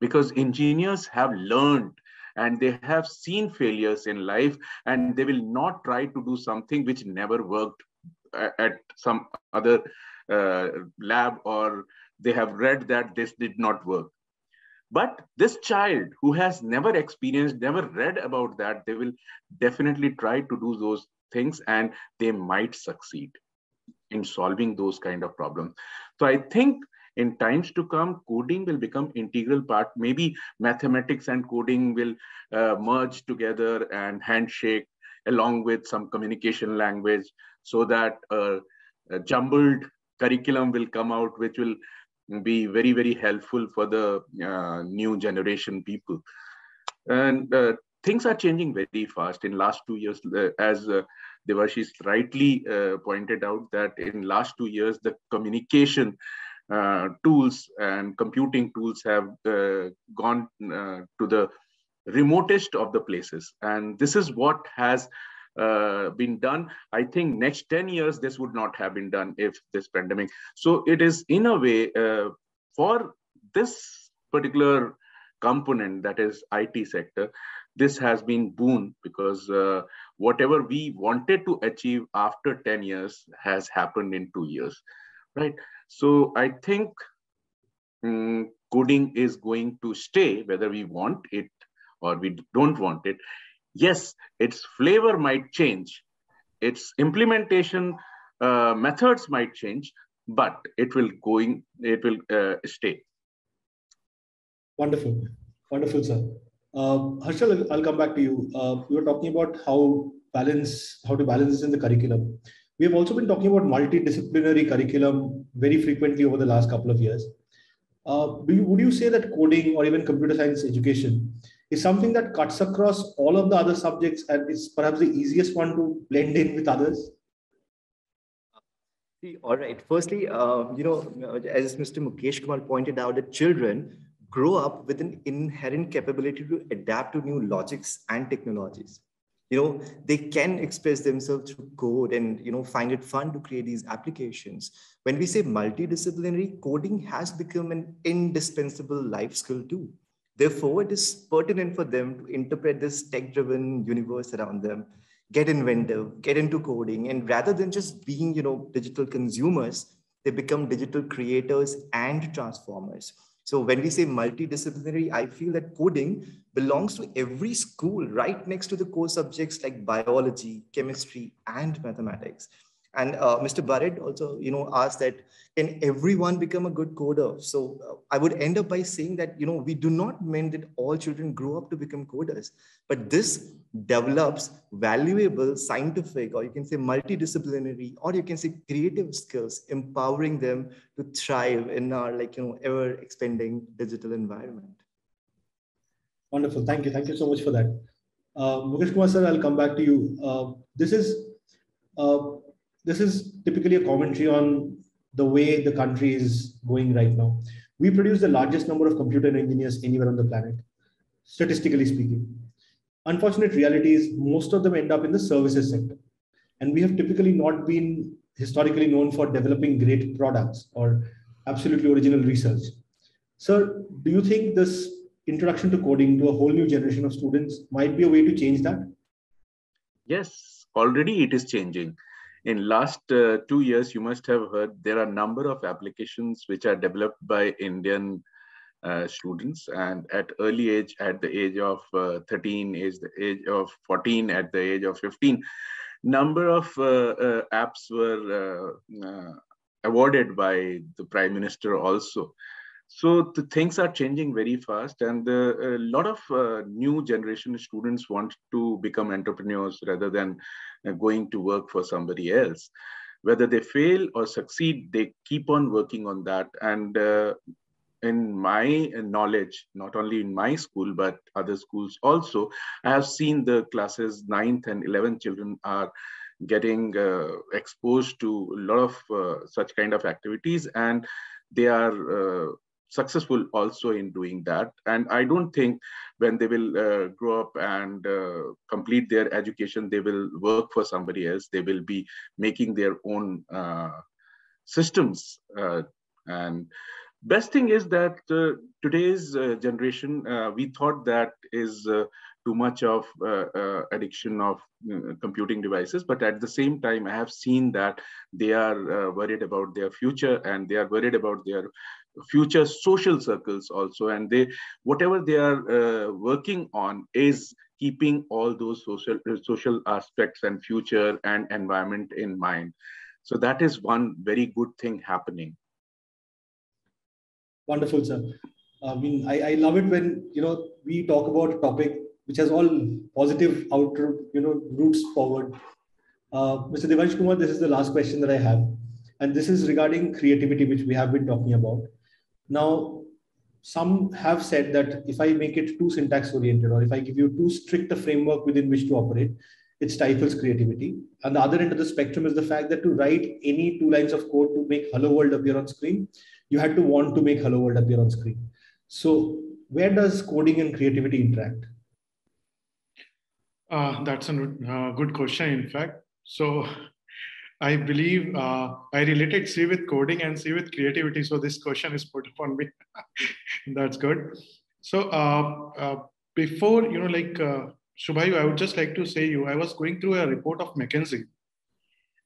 because engineers have learned and they have seen failures in life and they will not try to do something which never worked at some other uh, lab or they have read that this did not work. But this child who has never experienced, never read about that, they will definitely try to do those things and they might succeed in solving those kind of problems. So I think in times to come, coding will become integral part. Maybe mathematics and coding will uh, merge together and handshake along with some communication language so that uh, a jumbled curriculum will come out, which will be very, very helpful for the uh, new generation people. And uh, things are changing very fast in last two years, uh, as uh, Devashish rightly uh, pointed out that in last two years, the communication uh, tools and computing tools have uh, gone to the remotest of the places. And this is what has uh, been done. I think next 10 years, this would not have been done if this pandemic. So it is in a way uh, for this particular component that is IT sector, this has been boon because uh, whatever we wanted to achieve after 10 years has happened in two years, right? So I think um, coding is going to stay whether we want it or we don't want it. Yes its flavor might change. Its implementation uh, methods might change but it will going it will uh, stay. Wonderful. Wonderful sir harshal i'll come back to you uh, you were talking about how balance how to balance this in the curriculum we have also been talking about multidisciplinary curriculum very frequently over the last couple of years uh, you, would you say that coding or even computer science education is something that cuts across all of the other subjects and is perhaps the easiest one to blend in with others all right. Firstly, uh, you know, as Mr. Mukesh Kumar pointed out, that children grow up with an inherent capability to adapt to new logics and technologies. You know, they can express themselves through code and, you know, find it fun to create these applications. When we say multidisciplinary, coding has become an indispensable life skill too. Therefore, it is pertinent for them to interpret this tech-driven universe around them get inventive, get into coding. And rather than just being, you know, digital consumers, they become digital creators and transformers. So when we say multidisciplinary, I feel that coding belongs to every school right next to the core subjects like biology, chemistry, and mathematics. And uh, Mr. Burrett also, you know, asked that can everyone become a good coder? So uh, I would end up by saying that, you know, we do not mean that all children grow up to become coders, but this develops valuable scientific, or you can say multidisciplinary, or you can say creative skills, empowering them to thrive in our like, you know, ever expanding digital environment. Wonderful. Thank you. Thank you so much for that. Uh, Mukesh Kumar sir, I'll come back to you. Uh, this is uh, this is typically a commentary on the way the country is going right now. We produce the largest number of computer engineers anywhere on the planet, statistically speaking. Unfortunate reality is most of them end up in the services sector. And we have typically not been historically known for developing great products or absolutely original research. Sir, do you think this introduction to coding to a whole new generation of students might be a way to change that? Yes, already it is changing in last uh, two years you must have heard there are a number of applications which are developed by indian uh, students and at early age at the age of uh, 13 age the age of 14 at the age of 15 number of uh, uh, apps were uh, awarded by the prime minister also so the things are changing very fast and a lot of new generation students want to become entrepreneurs rather than going to work for somebody else. Whether they fail or succeed they keep on working on that. And uh, in my knowledge not only in my school but other schools also i have seen the classes 9th and 11th children are getting uh, exposed to a lot of uh, such kind of activities and they are uh, successful also in doing that. And I don't think when they will uh, grow up and uh, complete their education, they will work for somebody else. They will be making their own uh, systems. Uh, and best thing is that uh, today's uh, generation, we thought that is too much of addiction of computing devices. But at the same time, I have seen that they are worried about their future and they are worried about their future social circles also and they whatever they are uh, working on is keeping all those social social aspects and future and environment in mind. So that is one very good thing happening. Wonderful sir. I mean i, I love it when you know we talk about a topic which has all positive outer you know roots forward. Uh, mr devashish kumar this is the last question that i have. And this is regarding creativity which we have been talking about now, some have said that if I make it too syntax oriented or if I give you too strict a framework within which to operate, it stifles creativity. And the other end of the spectrum is the fact that to write any two lines of code to make hello world appear on screen, you had to want to make hello world appear on screen. So where does coding and creativity interact? Uh, that's a uh, good question, in fact. So I believe uh, I related C with coding and C with creativity. So this question is put upon me. *laughs* That's good. So uh, uh, before, you know, like uh, Shubhayu, I would just like to say you, I was going through a report of McKinsey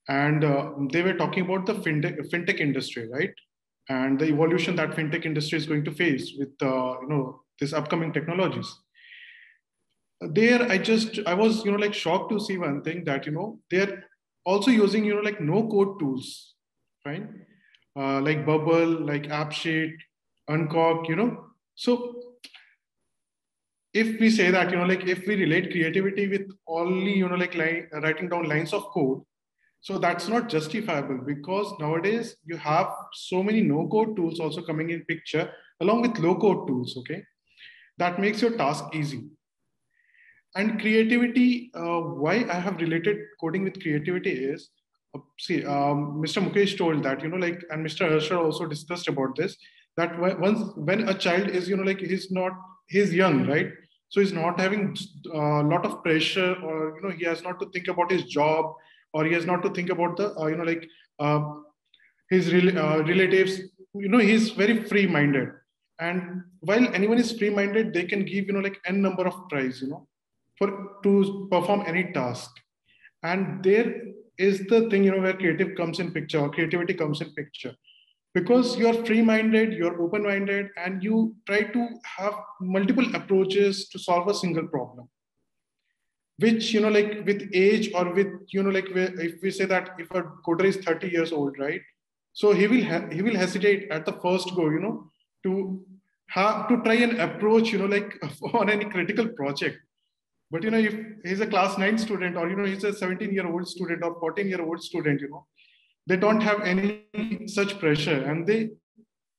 and uh, they were talking about the fintech, fintech industry, right? And the evolution that fintech industry is going to face with, uh, you know, these upcoming technologies. there I just I was you know like shocked to see one thing that you know they're also using you know like no code tools, fine, uh, like Bubble, like AppSheet, Unqork, you know. So if we say that you know like if we relate creativity with only you know like line, writing down lines of code, so that's not justifiable because nowadays you have so many no code tools also coming in picture along with low code tools. Okay, that makes your task easy and creativity, uh, why I have related coding with creativity is, uh, see, um, Mr. Mukesh told that, you know, like, and Mr. Harshal also discussed about this, that once when a child is, you know, like he's not, he's young, right? So he's not having a uh, lot of pressure or, you know, he has not to think about his job or he has not to think about the, uh, you know, like uh, his rel- relatives, you know, he's very free-minded. And while anyone is free-minded, they can give, you know, like n number of tries, you know, for to perform any task. And there is the thing you know where creative comes in picture or creativity comes in picture. Because you're free-minded you're open-minded and you try to have multiple approaches to solve a single problem. Which you know like with age or with you know like if we say that if a coder is 30 years old right? So he will he will hesitate at the first go you know to have to try and approach you know like *laughs* on any critical project but you know, if he's a class nine student, or you know, he's a 17 year old student or 14 year old student, you know, they don't have any such pressure, and they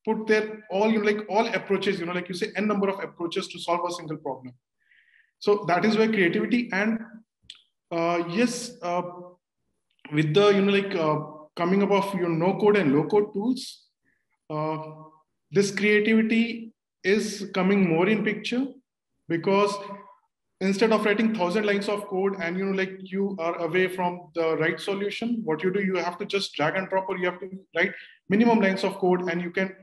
put their all you know, like all approaches, you know, like you say, n number of approaches to solve a single problem. So that is where creativity and uh, yes, uh, with the you know like uh, coming up of your no code and low code tools, uh, this creativity is coming more in picture because instead of writing thousand lines of code and you know like you are away from the right solution what you do you have to just drag and drop or you have to write minimum lines of code and you can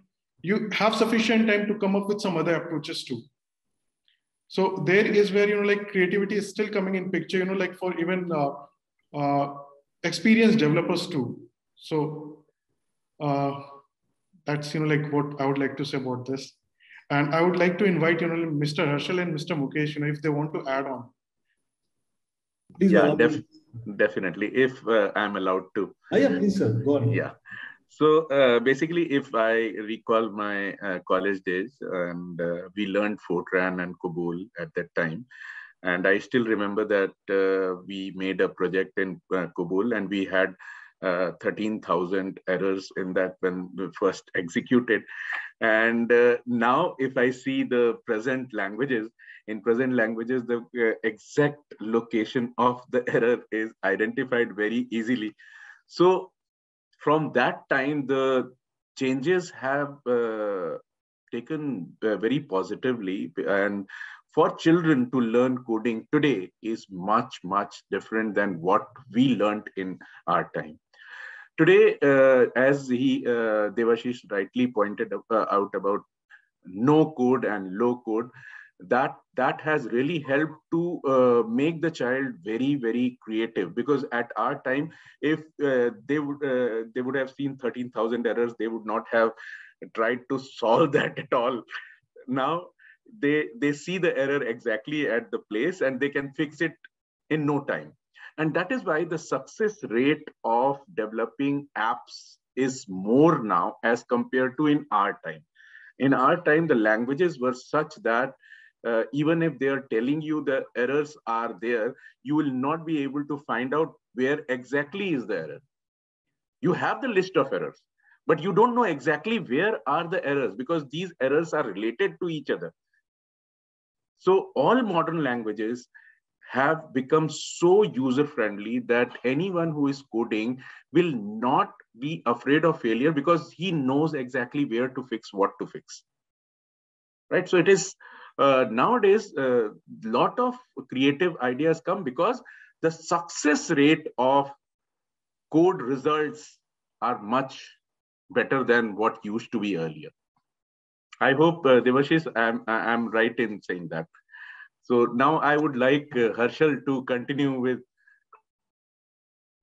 you have sufficient time to come up with some other approaches too. So there is where you know like creativity is still coming in picture you know like for even uh, uh, experienced developers too. So uh, that's you know like what i would like to say about this and I would like to invite, you know, Mr. Harshal and Mr. Mukesh, you know, if they want to add on. Please yeah, def definitely. If uh, I'm allowed to. Oh, yeah, please, sir. Go on. Yeah. So uh, basically, if I recall my uh, college days, and uh, we learned Fortran and COBOL at that time, and I still remember that uh, we made a project in uh, COBOL, and we had uh, 13,000 errors in that when we first executed. And uh, now if I see the present languages, in present languages, the uh, exact location of the *laughs* error is identified very easily. So from that time, the changes have uh, taken uh, very positively and for children to learn coding today is much much different than what we learned in our time Today, uh, as he uh, Devashish rightly pointed uh, out about no code and low code, that that has really helped to uh, make the child very very creative. Because at our time if uh, they would uh, they would have seen 13000 errors they would not have tried to solve *laughs* that at all. Now they they see the error exactly at the place and they can fix it in no time and that is why the success rate of developing apps is more now as compared to in our time. In our time, the languages were such that uh, even if they are telling you the errors are there, you will not be able to find out where exactly is the error. You have the list of errors, but you don't know exactly where are the errors because these errors are related to each other. So all modern languages have become so user friendly that anyone who is coding will not be afraid of failure because he knows exactly where to fix what to fix. Right? So it is uh, nowadays a uh, lot of creative ideas come because the success rate of code results are much better than what used to be earlier. I hope uh, devashish i'm i'm right in saying that so now I would like uh, Harshal to continue with.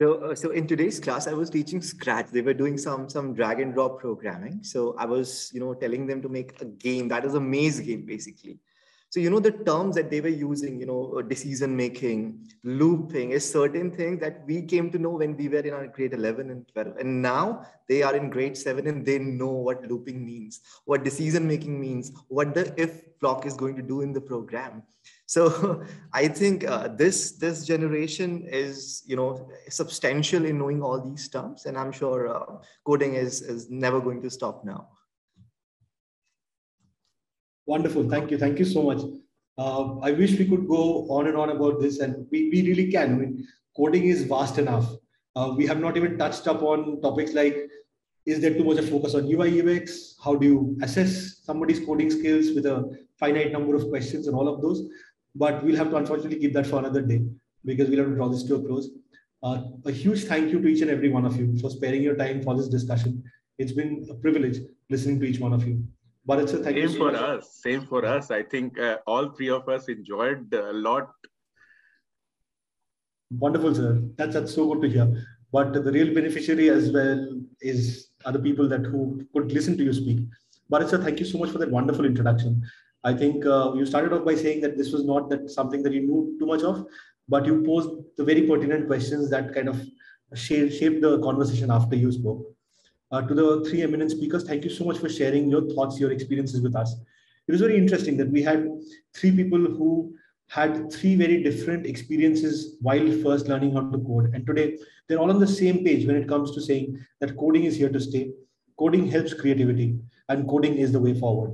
So, uh, so in today's class, I was teaching Scratch. They were doing some some drag and drop programming. So I was, you know, telling them to make a game that is a maze game, basically. So, you know, the terms that they were using, you know, uh, decision making, looping is certain things that we came to know when we were in our grade 11 and 12. And now they are in grade seven and they know what looping means, what decision making means, what the if block is going to do in the program. So *laughs* I think uh, this, this generation is, you know, substantial in knowing all these terms. And I'm sure uh, coding is, is never going to stop now. Wonderful. Thank you. Thank you so much. Uh, I wish we could go on and on about this, and we, we really can. I mean, coding is vast enough. Uh, we have not even touched upon topics like is there too much of focus on UI UX? How do you assess somebody's coding skills with a finite number of questions and all of those? But we'll have to unfortunately keep that for another day because we'll have to draw this to a close. Uh, a huge thank you to each and every one of you for sparing your time for this discussion. It's been a privilege listening to each one of you. But it's a thank same you so for much. us. Same for us. I think uh, all three of us enjoyed a lot. Wonderful, sir. That's that's so good to hear. But the real beneficiary as well is other people that who could listen to you speak. But sir, thank you so much for that wonderful introduction. I think uh, you started off by saying that this was not that something that you knew too much of, but you posed the very pertinent questions that kind of shape, shaped the conversation after you spoke. Uh, to the three eminent speakers, thank you so much for sharing your thoughts, your experiences with us. It was very interesting that we had three people who had three very different experiences while first learning how to code. And today, they're all on the same page when it comes to saying that coding is here to stay. Coding helps creativity, and coding is the way forward.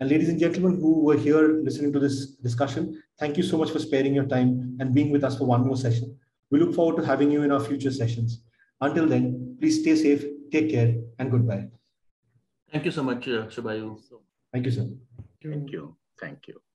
And ladies and gentlemen who were here listening to this discussion, thank you so much for sparing your time and being with us for one more session. We look forward to having you in our future sessions. Until then, please stay safe, take care, and goodbye. Thank you so much, uh, Shubayu. Thank you, sir. Thank you. Thank you.